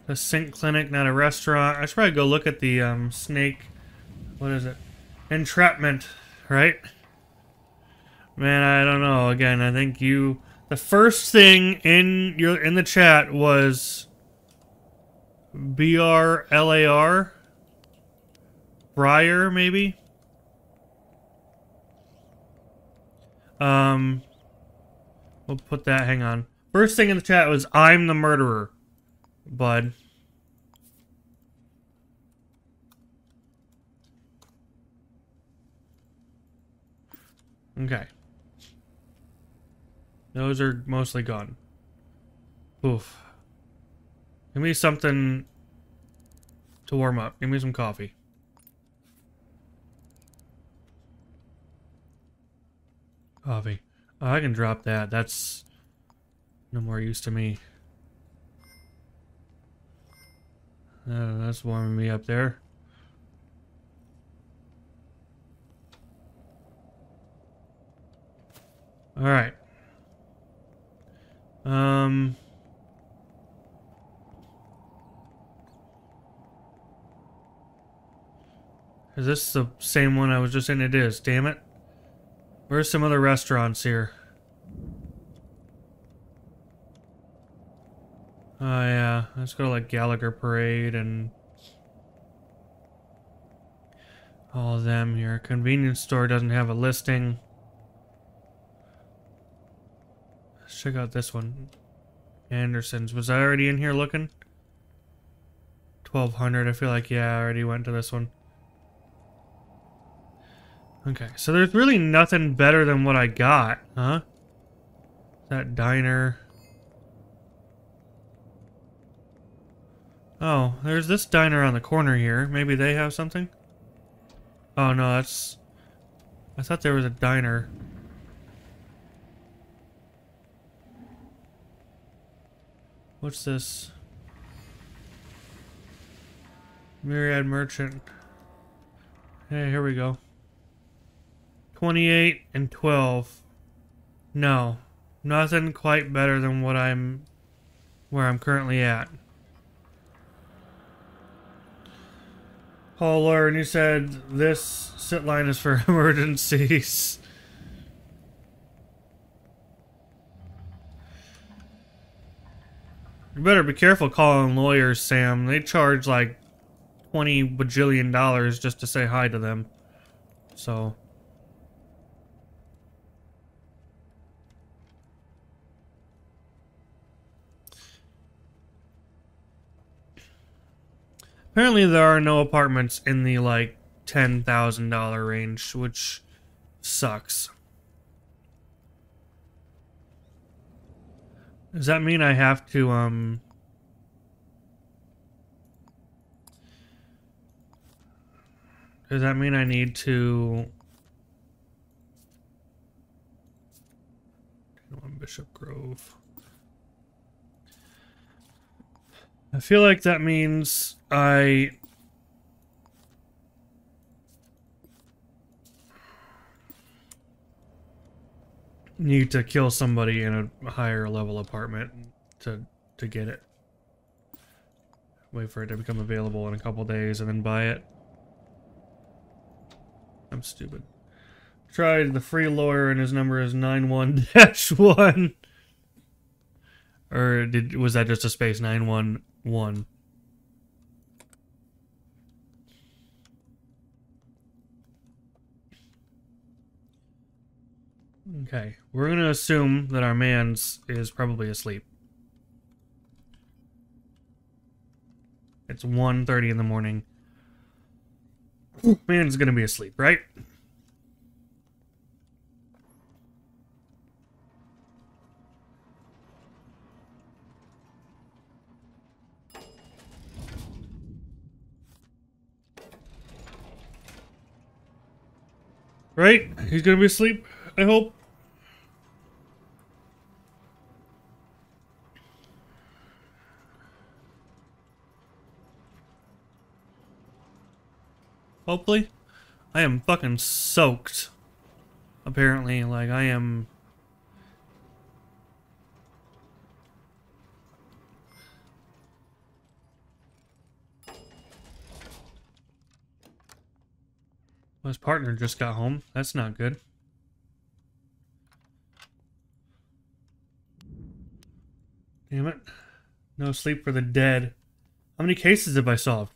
a sink clinic, not a restaurant. I should probably go look at the um, snake. What is it? Entrapment, right? Man, I don't know. Again, I think you. The first thing in your in the chat was B R L A R. Briar, maybe. Um, we'll put that. Hang on. First thing in the chat was I'm the murderer, bud. Okay. Those are mostly gone. Oof. Give me something to warm up. Give me some coffee. Coffee. Oh, I can drop that. That's no more use to me. Uh, that's warming me up there. All right. Um. Is this the same one I was just in? It is, damn it. Where's some other restaurants here? Oh yeah, let's go to like Gallagher Parade and all of them here. Convenience store doesn't have a listing. Let's check out this one. Anderson's. Was I already in here looking? 1200. I feel like, yeah, I already went to this one. Okay, so there's really nothing better than what I got, huh? That diner. Oh, there's this diner on the corner here. Maybe they have something? Oh, no, that's... I thought there was a diner. What's this? Myriad Merchant. Hey, here we go. 28 and 12. No. Nothing quite better than what I'm... where I'm currently at. Paul and you said this sit line is for emergencies. You better be careful calling lawyers, Sam. They charge like 20 bajillion dollars just to say hi to them. So... Apparently there are no apartments in the, like, $10,000 range, which sucks. Does that mean I have to, um... Does that mean I need to... Bishop Grove. I feel like that means I... need to kill somebody in a higher level apartment to to get it. Wait for it to become available in a couple days and then buy it. I'm stupid. Tried the free lawyer and his number is 91-1. or did was that just a space 911? Okay, we're gonna assume that our man's is probably asleep. It's 1.30 in the morning. Man's gonna be asleep, right? Right? He's gonna be asleep, I hope. Hopefully. I am fucking soaked. Apparently, like, I am... his partner just got home. That's not good. Damn it. No sleep for the dead. How many cases have I solved?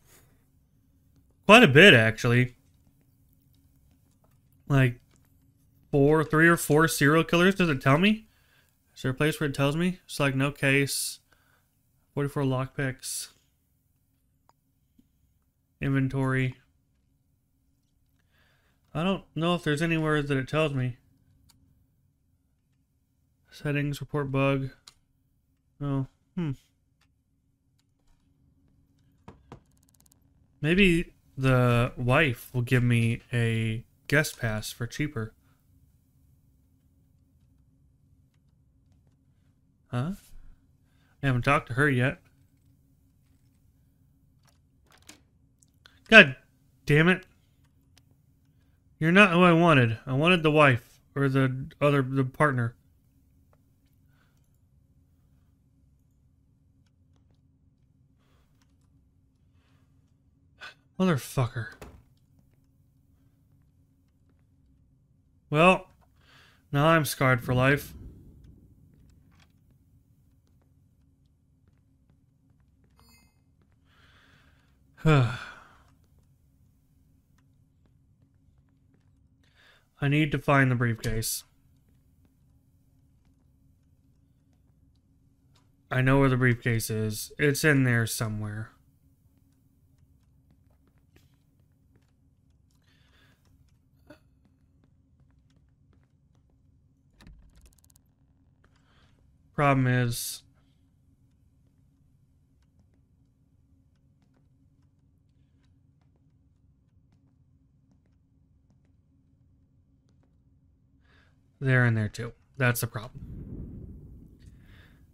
Quite a bit, actually. Like, four, three or four serial killers, does it tell me? Is there a place where it tells me? It's like, no case. 44 lockpicks. Inventory. I don't know if there's anywhere that it tells me. Settings, report bug. Oh, hmm. Maybe the wife will give me a guest pass for cheaper. Huh? I haven't talked to her yet. God damn it. You're not who I wanted. I wanted the wife or the other the partner. Motherfucker. Well, now I'm scarred for life. I need to find the briefcase. I know where the briefcase is. It's in there somewhere. Problem is, they're in there too. That's the problem.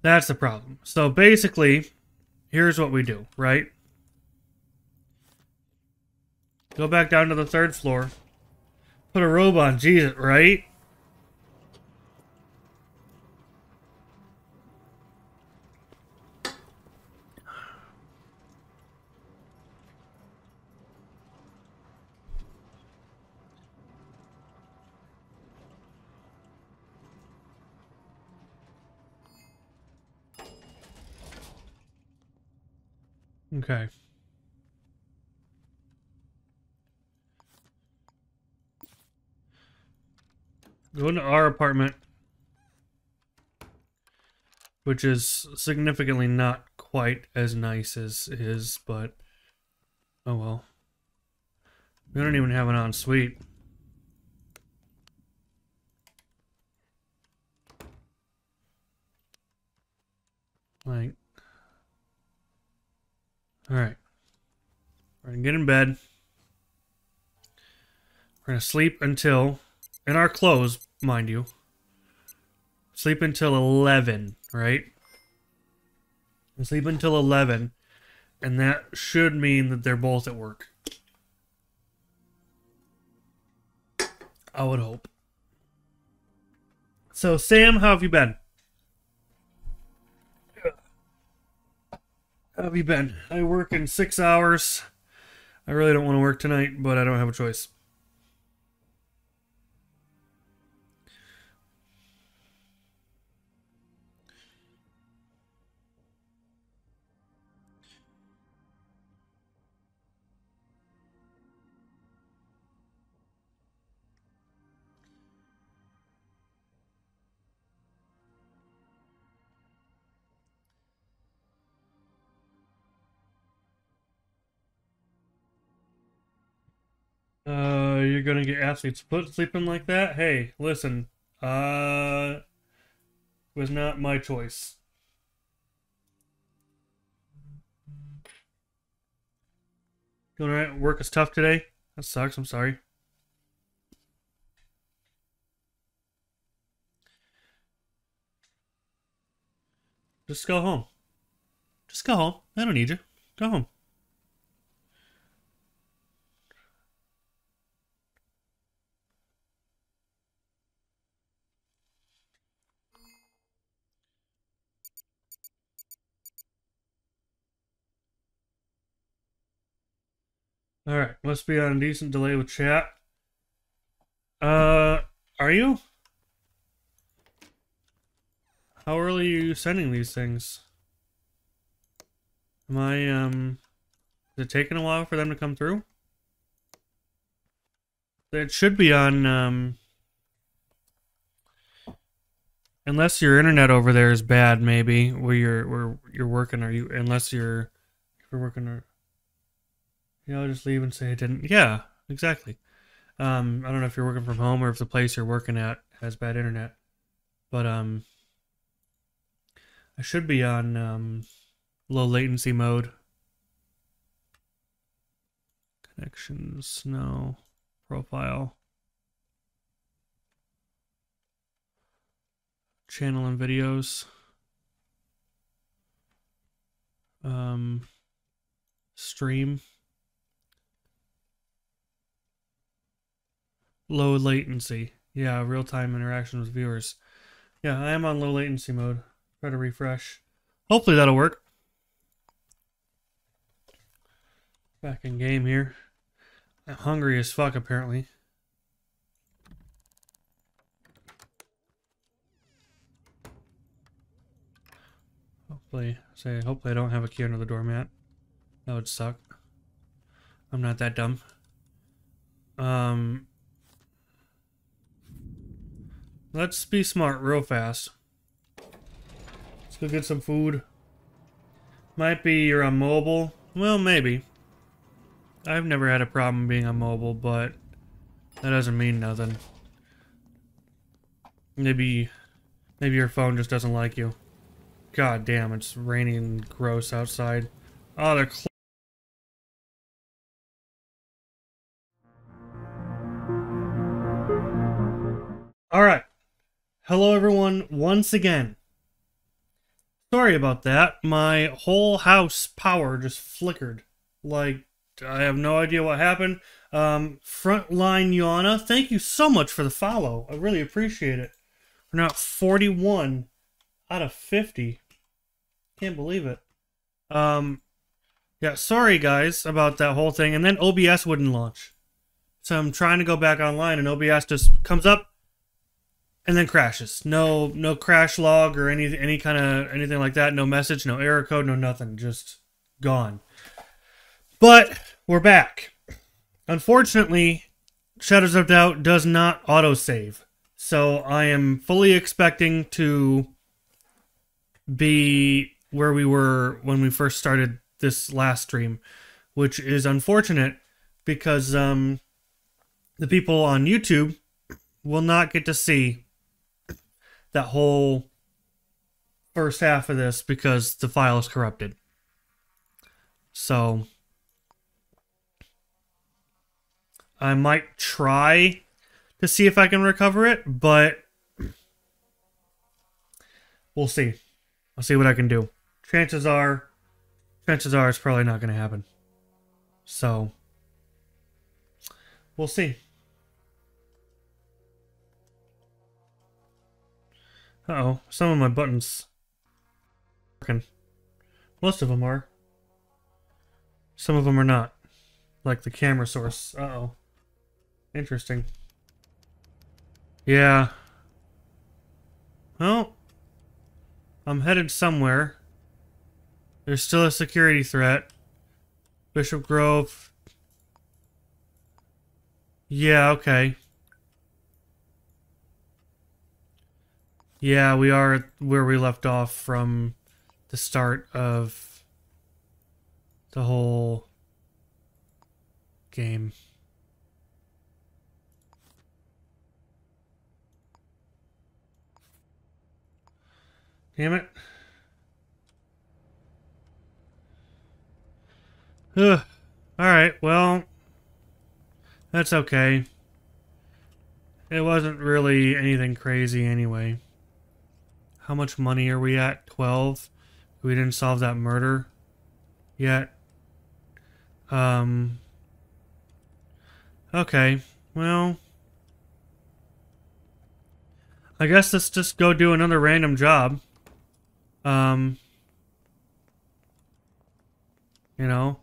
That's the problem. So basically, here's what we do, right? Go back down to the third floor. Put a robe on, Jesus, right? Okay. Go into our apartment, which is significantly not quite as nice as his, but oh well. We don't even have an ensuite. Like, Alright. We're gonna get in bed. We're gonna sleep until, in our clothes, mind you, sleep until 11, right? And sleep until 11, and that should mean that they're both at work. I would hope. So, Sam, how have you been? Have you been? I work in six hours. I really don't want to work tonight, but I don't have a choice. You're gonna get athletes put sleeping like that? Hey, listen, uh, was not my choice. Doing alright? Work is tough today? That sucks, I'm sorry. Just go home. Just go home. I don't need you. Go home. Alright, must be on a decent delay with chat. Uh, are you? How early are you sending these things? Am I, um... Is it taking a while for them to come through? It should be on, um... Unless your internet over there is bad, maybe, where you're where you're working, Are you unless you're you're working or you know, just leave and say I didn't. Yeah, exactly. Um, I don't know if you're working from home or if the place you're working at has bad internet, but um, I should be on um, low latency mode. Connections, no. Profile. Channel and videos. Um, stream. Low latency. Yeah, real-time interaction with viewers. Yeah, I am on low latency mode. Try to refresh. Hopefully that'll work. Back in game here. I'm hungry as fuck, apparently. Hopefully, say, hopefully I don't have a key under the doormat. That would suck. I'm not that dumb. Um, let's be smart real fast. Let's go get some food. Might be you're on mobile. Well, maybe. I've never had a problem being on mobile, but that doesn't mean nothing. Maybe, maybe your phone just doesn't like you. God damn, it's raining and gross outside. Oh, they're Hello, everyone, once again. Sorry about that. My whole house power just flickered. Like, I have no idea what happened. Um, Frontline Yana, thank you so much for the follow. I really appreciate it. We're now at 41 out of 50. Can't believe it. Um, yeah, sorry guys about that whole thing. And then OBS wouldn't launch. So I'm trying to go back online and OBS just comes up and then crashes. No no crash log or any any kind of anything like that. No message, no error code, no nothing. Just gone. But we're back. Unfortunately, Shadows of Doubt does not autosave. So I am fully expecting to be where we were when we first started this last stream, which is unfortunate because um, the people on YouTube will not get to see that whole first half of this because the file is corrupted. So I might try to see if I can recover it, but we'll see. I'll see what I can do. Chances are, chances are it's probably not going to happen. So, we'll see. Uh oh some of my buttons working. Most of them are. Some of them are not. Like the camera source. Uh oh Interesting. Yeah. Well, I'm headed somewhere. There's still a security threat. Bishop Grove. Yeah, okay. Yeah, we are where we left off from the start of the whole game. Damn it. Ugh. Alright, well, that's okay. It wasn't really anything crazy anyway. How much money are we at? 12. We didn't solve that murder yet. Um. Okay. Well. I guess let's just go do another random job. Um. You know.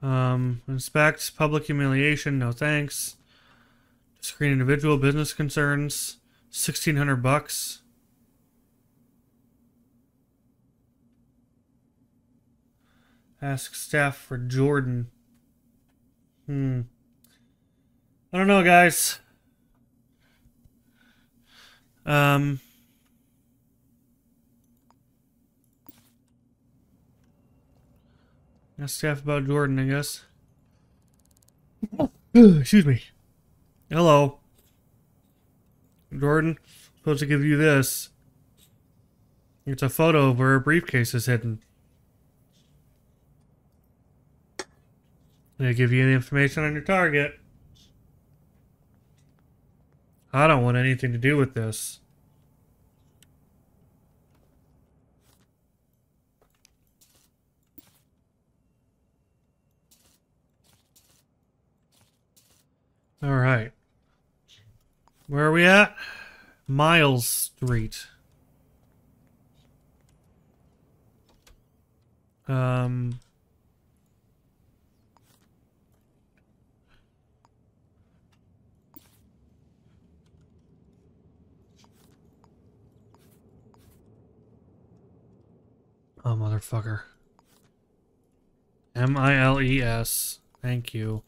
Um, inspect public humiliation, no thanks. Screen individual business concerns. Sixteen hundred bucks. Ask staff for Jordan. Hmm. I don't know, guys. Um. Ask staff about Jordan, I guess. Excuse me. Hello. Jordan, supposed to give you this. It's a photo of where a briefcase is hidden. They give you the information on your target. I don't want anything to do with this. All right. Where are we at? Miles Street. Um... Oh, motherfucker. M-I-L-E-S. Thank you.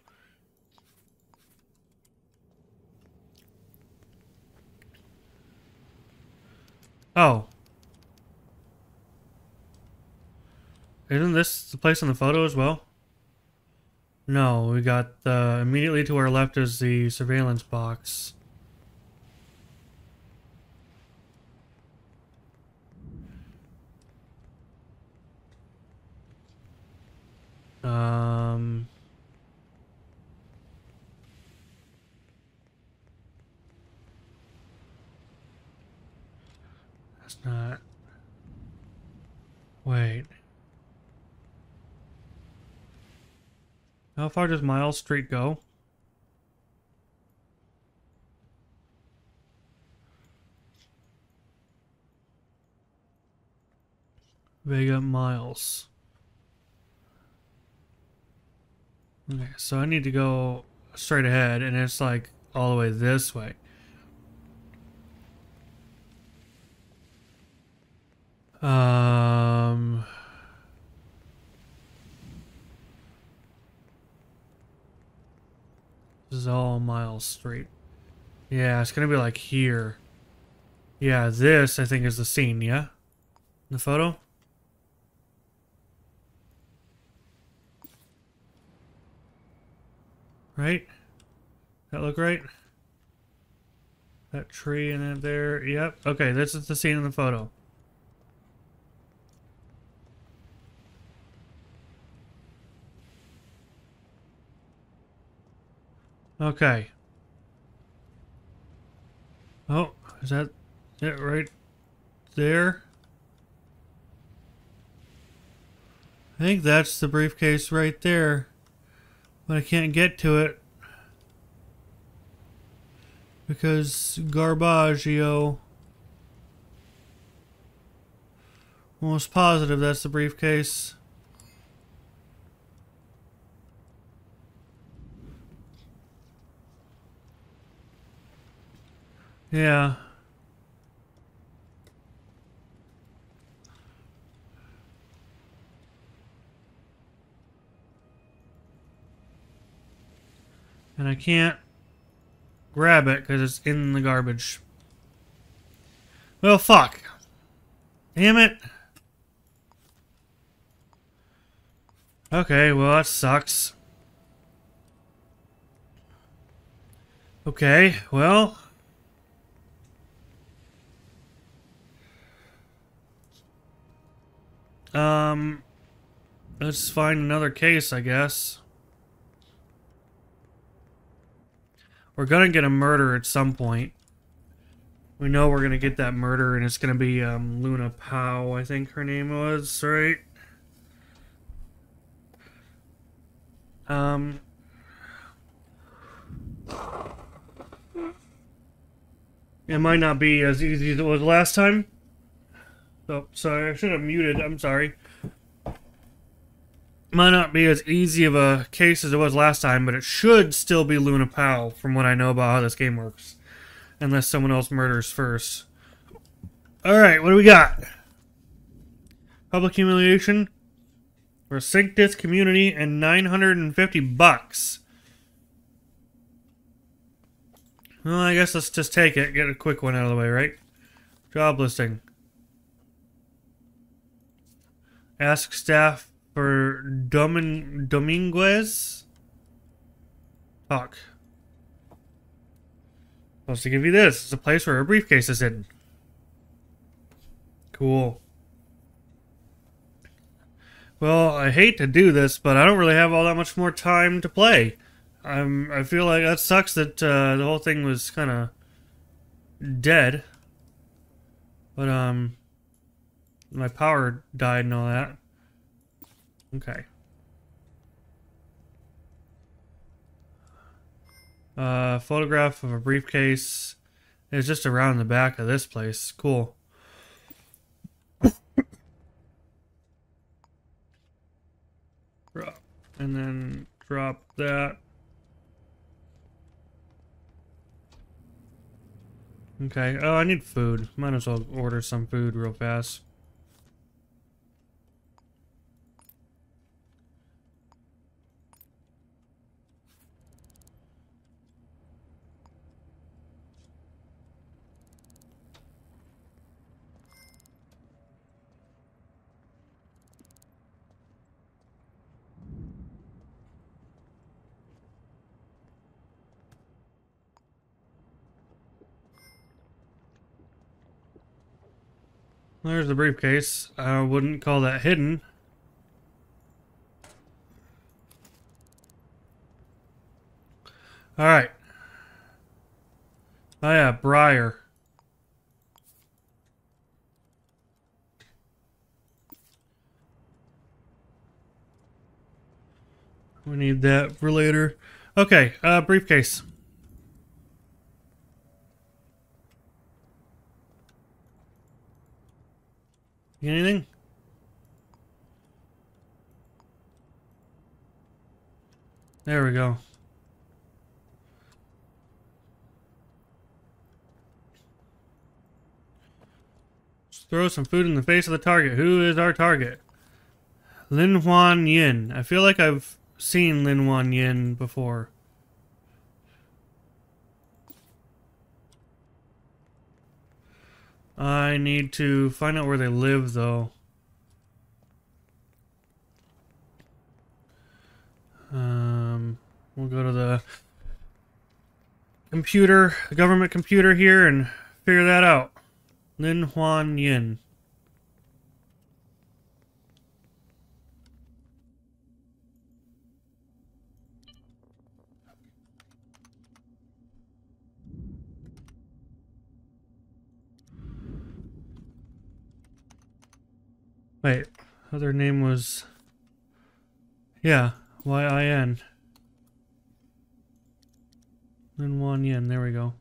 Oh. Isn't this the place in the photo as well? No, we got the... Immediately to our left is the surveillance box. Um... not... Wait. How far does Miles Street go? Vega Miles. Okay, so I need to go straight ahead, and it's like all the way this way. Um... This is all Miles straight. Yeah, it's gonna be like here. Yeah, this, I think, is the scene, yeah? The photo? Right? That look right? That tree that there. Yep. Okay, this is the scene in the photo. Okay. Oh, is that it right there? I think that's the briefcase right there. But I can't get to it. Because Garbaggio. Almost positive that's the briefcase. Yeah. And I can't grab it because it's in the garbage. Well, fuck. Damn it. Okay, well, that sucks. Okay, well... Um... Let's find another case, I guess. We're gonna get a murder at some point. We know we're gonna get that murder, and it's gonna be um, Luna Powell, I think her name was, right? Um. It might not be as easy as it was last time. Oh, sorry, I should have muted. I'm sorry. might not be as easy of a case as it was last time, but it should still be Luna Powell from what I know about how this game works. Unless someone else murders first. Alright, what do we got? Public humiliation for community and 950 bucks. Well, I guess let's just take it, get a quick one out of the way, right? Job listing. Ask staff for Domin Dominguez. Talk. Supposed to give you this. It's a place where a briefcase is hidden. Cool. Well, I hate to do this, but I don't really have all that much more time to play. I'm. I feel like that sucks that uh, the whole thing was kind of dead. But um, my power died and all that. Okay. Uh, photograph of a briefcase. It's just around the back of this place. Cool. drop. And then drop that. Okay. Oh, I need food. Might as well order some food real fast. There's the briefcase. I wouldn't call that hidden. Alright. Oh yeah, Briar. We need that for later. Okay, uh, briefcase. Anything? There we go. Throw some food in the face of the target. Who is our target? Lin Huan Yin. I feel like I've seen Lin Huan Yin before. I need to find out where they live, though. Um, we'll go to the computer, the government computer here, and figure that out. Lin Huan Yin. Wait, other name was... Yeah, Y-I-N. Lin Wan Yin, there we go.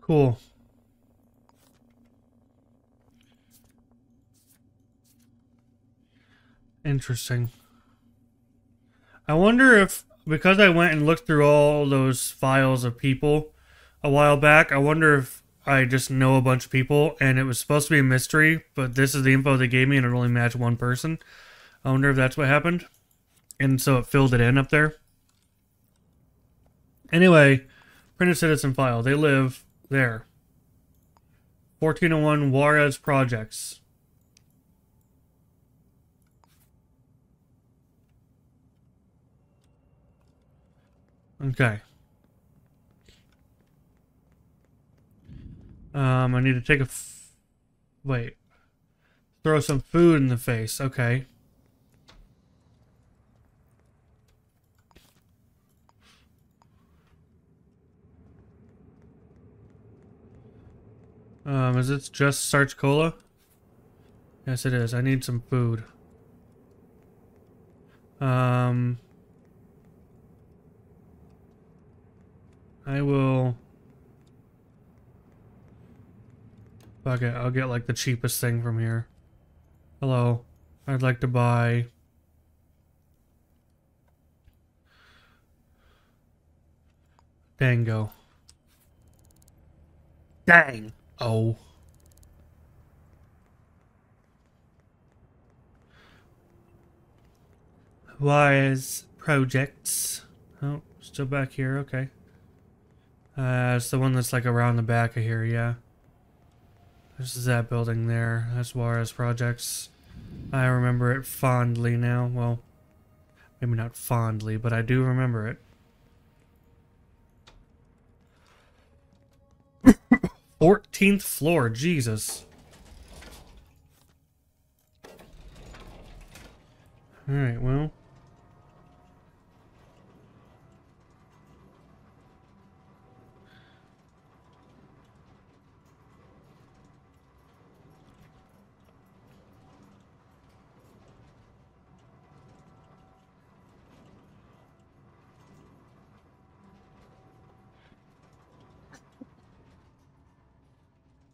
Cool. Interesting. I wonder if, because I went and looked through all those files of people a while back, I wonder if I just know a bunch of people and it was supposed to be a mystery, but this is the info they gave me and it only matched one person. I wonder if that's what happened. And so it filled it in up there. Anyway, printed citizen file. They live there. 1401 Juarez Projects. Okay. Um, I need to take a... Wait. Throw some food in the face. Okay. Um, is it just Starch Kola? Yes, it is. I need some food. Um... I will... Fuck it, I'll get like the cheapest thing from here. Hello. I'd like to buy... Dango. Dang. Oh. Wise projects. Oh, still back here, okay. Uh, it's the one that's like around the back of here, yeah. This is that building there. That's Juarez Projects. I remember it fondly now. Well, maybe not fondly, but I do remember it. 14th floor, Jesus. Alright, well.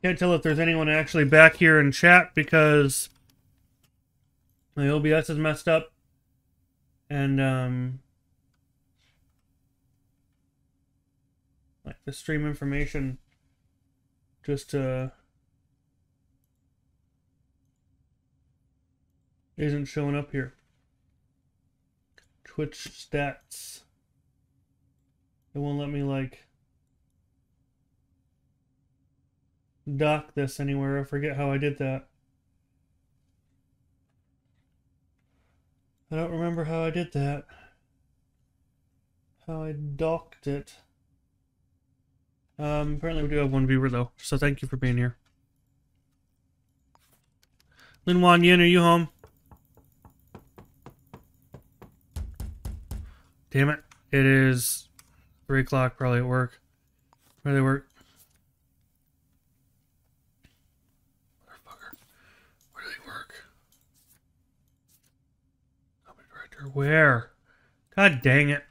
Can't tell if there's anyone actually back here in chat because my OBS is messed up. And, um, like the stream information just, uh, isn't showing up here. Twitch stats. It won't let me, like, dock this anywhere. I forget how I did that. I don't remember how I did that. How I docked it. Um, apparently we do have one viewer though, so thank you for being here. Lin Wan Yin, are you home? Damn it. It is 3 o'clock probably at work. Do they work? Where? God dang it.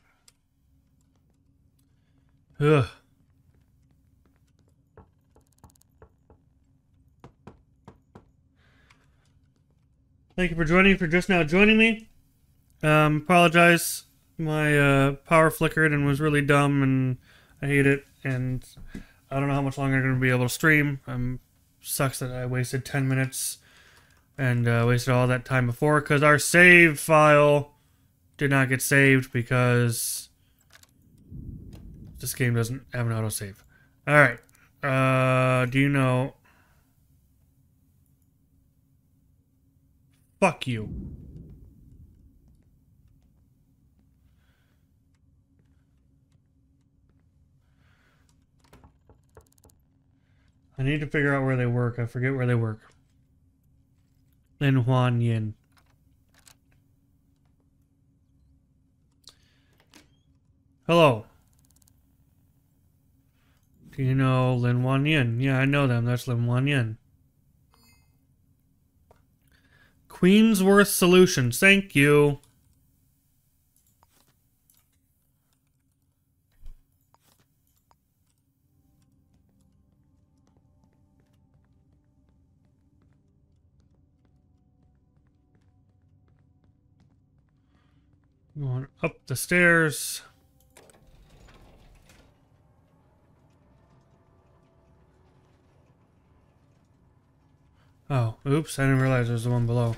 Ugh. Thank you for joining, for just now joining me. Um, apologize. My uh, power flickered and was really dumb, and I hate it. And I don't know how much longer I'm going to be able to stream. Um, sucks that I wasted 10 minutes and uh, wasted all that time before because our save file did not get saved because this game doesn't have an autosave. Alright. Uh, do you know... Fuck you. I need to figure out where they work. I forget where they work. Lin Huan Yin. Hello. Do you know Lin Wan Yin? Yeah, I know them. That's Lin Wan Yin. Queensworth Solutions. Thank you. Going up the stairs. Oh, oops, I didn't realize there's the one below.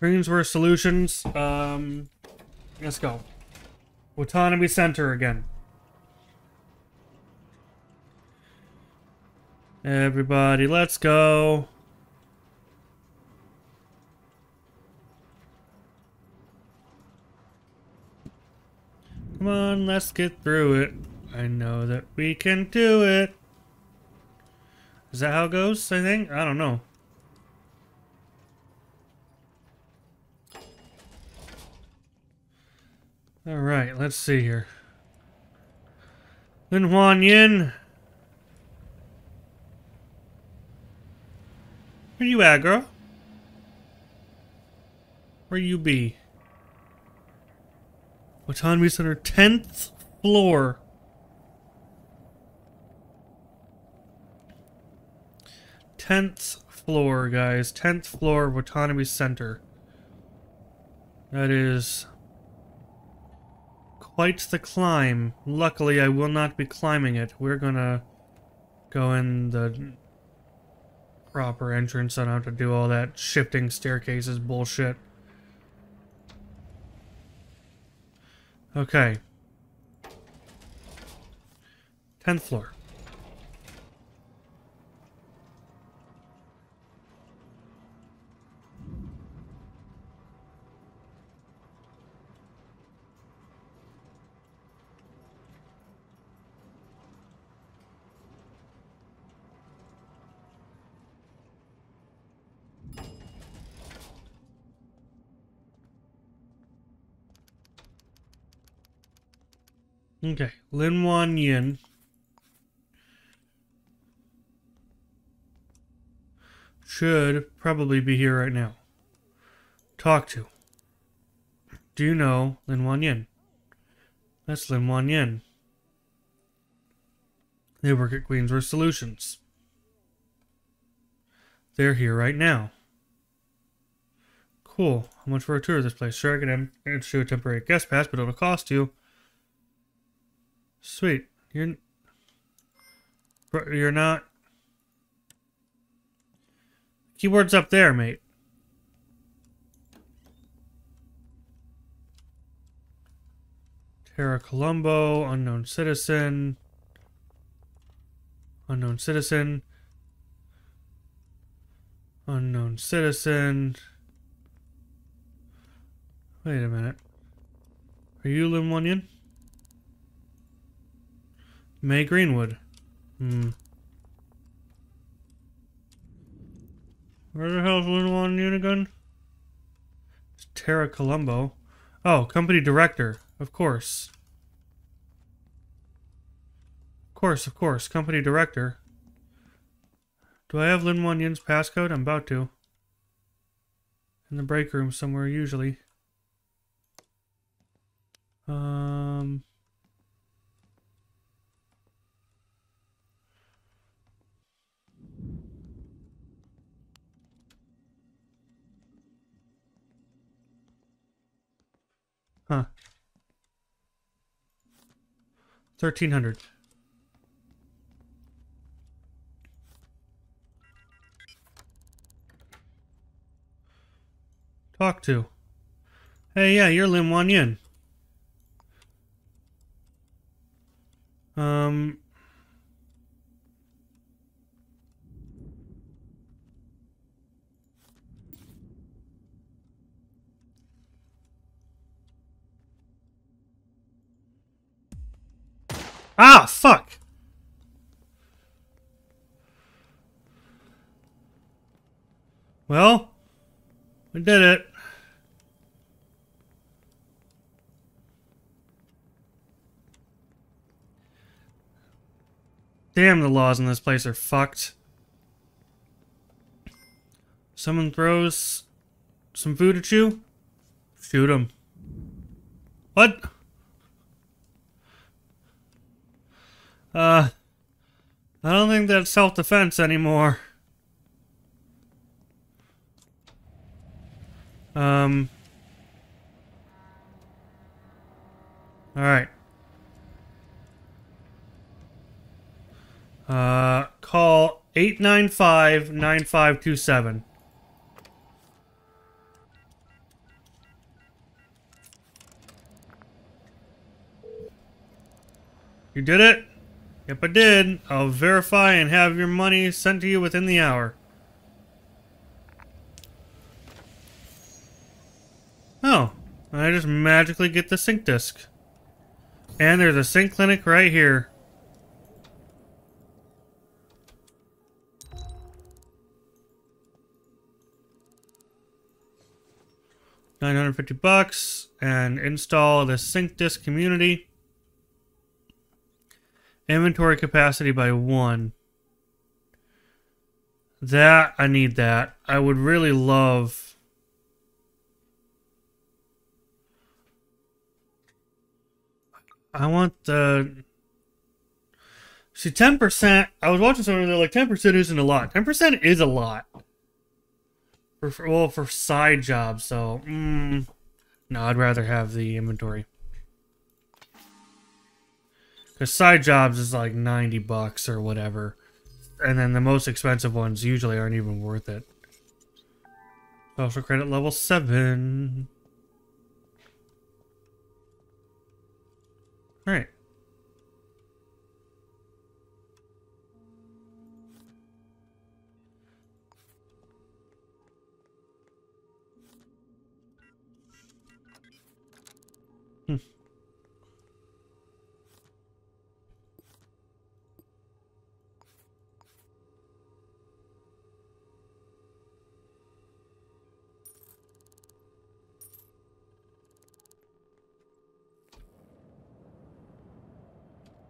Queensworth Solutions, um, let's go. Autonomy Center again. Everybody, let's go. Come on, let's get through it. I know that we can do it. Is that how it goes, I think? I don't know. All right, let's see here. Lin Huan Yin. Where you at, girl? Where you be? Autonomy Center, 10th floor. Tenth floor, guys. Tenth floor of Autonomy Center. That is quite the climb. Luckily, I will not be climbing it. We're gonna go in the proper entrance. I don't have to do all that shifting staircases bullshit. Okay. 10th floor. Okay, Lin Wan Yin. Should probably be here right now. Talk to. Do you know Lin Wan Yin? That's Lin Wan Yin. They work at Queensworth Solutions. They're here right now. Cool. How much for a tour of this place? Sure, I can issue a temporary guest pass, but it'll cost you. Sweet. You're you're not. Keyboard's up there, mate. Terra Colombo, unknown citizen. Unknown citizen. Unknown citizen. Wait a minute. Are you Lim? May Greenwood. Hmm. Where the hell's Lin Unigun? It's Terra Colombo. Oh, company director. Of course. Of course, of course. Company director. Do I have Lin Wan Yin's passcode? I'm about to. In the break room somewhere, usually. Um... Huh. 1300. Talk to. Hey, yeah, you're Lim Wan Yin. Um, Ah, fuck! Well, we did it. Damn, the laws in this place are fucked. Someone throws some food at you? Shoot him. What? Uh, I don't think that's self-defense anymore. Um. Alright. Uh, call 895-9527. You did it? Yep, I did. I'll verify and have your money sent to you within the hour. Oh, I just magically get the sync disc. And there's a sync clinic right here. Nine hundred fifty bucks and install the sync disc community. Inventory capacity by one. That, I need that. I would really love... I want the... See, 10%, I was watching something, they're like, 10% isn't a lot. 10% is a lot. For, for, well, for side jobs, so, mm, no, I'd rather have the inventory. Because side jobs is like 90 bucks or whatever. And then the most expensive ones usually aren't even worth it. Social credit level 7. Alright. Hmm.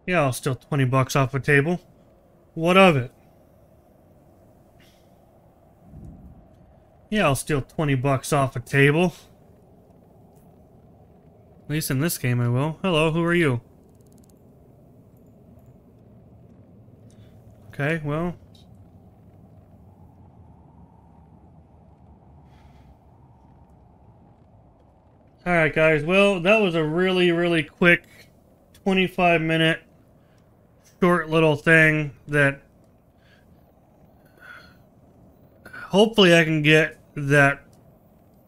Yeah, I'll steal 20 bucks off a table. What of it? Yeah, I'll steal 20 bucks off a table. At least in this game I will. Hello, who are you? Okay, well... Alright guys, well, that was a really, really quick 25 minute short little thing that hopefully I can get that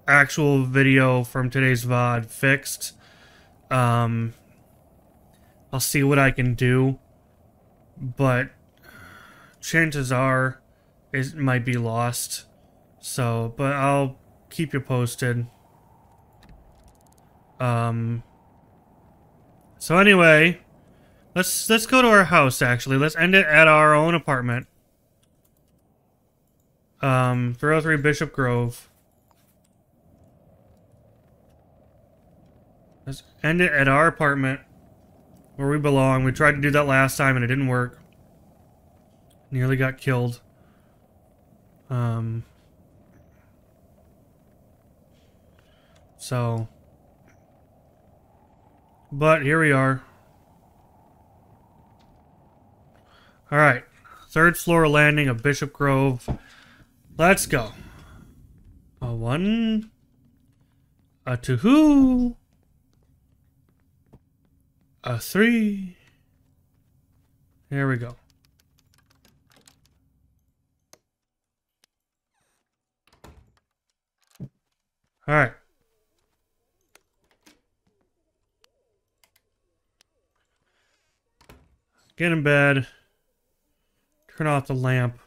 actual video from today's VOD fixed. Um, I'll see what I can do, but chances are it might be lost. So, but I'll keep you posted. Um, so anyway, Let's let's go to our house actually. Let's end it at our own apartment. Um, 303 Bishop Grove. Let's end it at our apartment where we belong. We tried to do that last time and it didn't work. Nearly got killed. Um So but here we are. All right. Third floor landing of Bishop Grove. Let's go. A one. A two. A three. Here we go. All right. Get in bed. Turn off the lamp.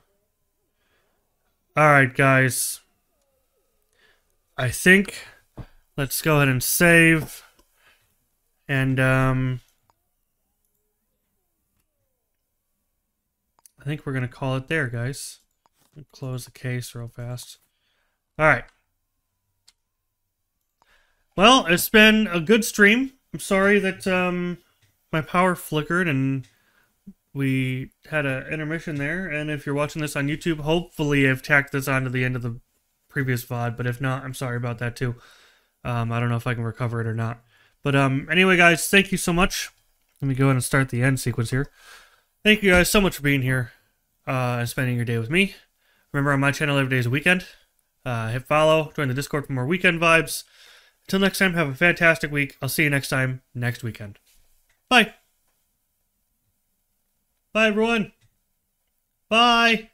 Alright, guys. I think let's go ahead and save. And, um... I think we're going to call it there, guys. Close the case real fast. Alright. Well, it's been a good stream. I'm sorry that, um, my power flickered and we had an intermission there, and if you're watching this on YouTube, hopefully I've tacked this on to the end of the previous VOD, but if not, I'm sorry about that too. Um, I don't know if I can recover it or not. But um, anyway, guys, thank you so much. Let me go ahead and start the end sequence here. Thank you guys so much for being here uh, and spending your day with me. Remember, on my channel, every day is a weekend. Uh, hit follow, join the Discord for more weekend vibes. Until next time, have a fantastic week. I'll see you next time, next weekend. Bye. Bye, everyone. Bye.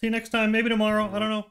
See you next time. Maybe tomorrow. I don't know.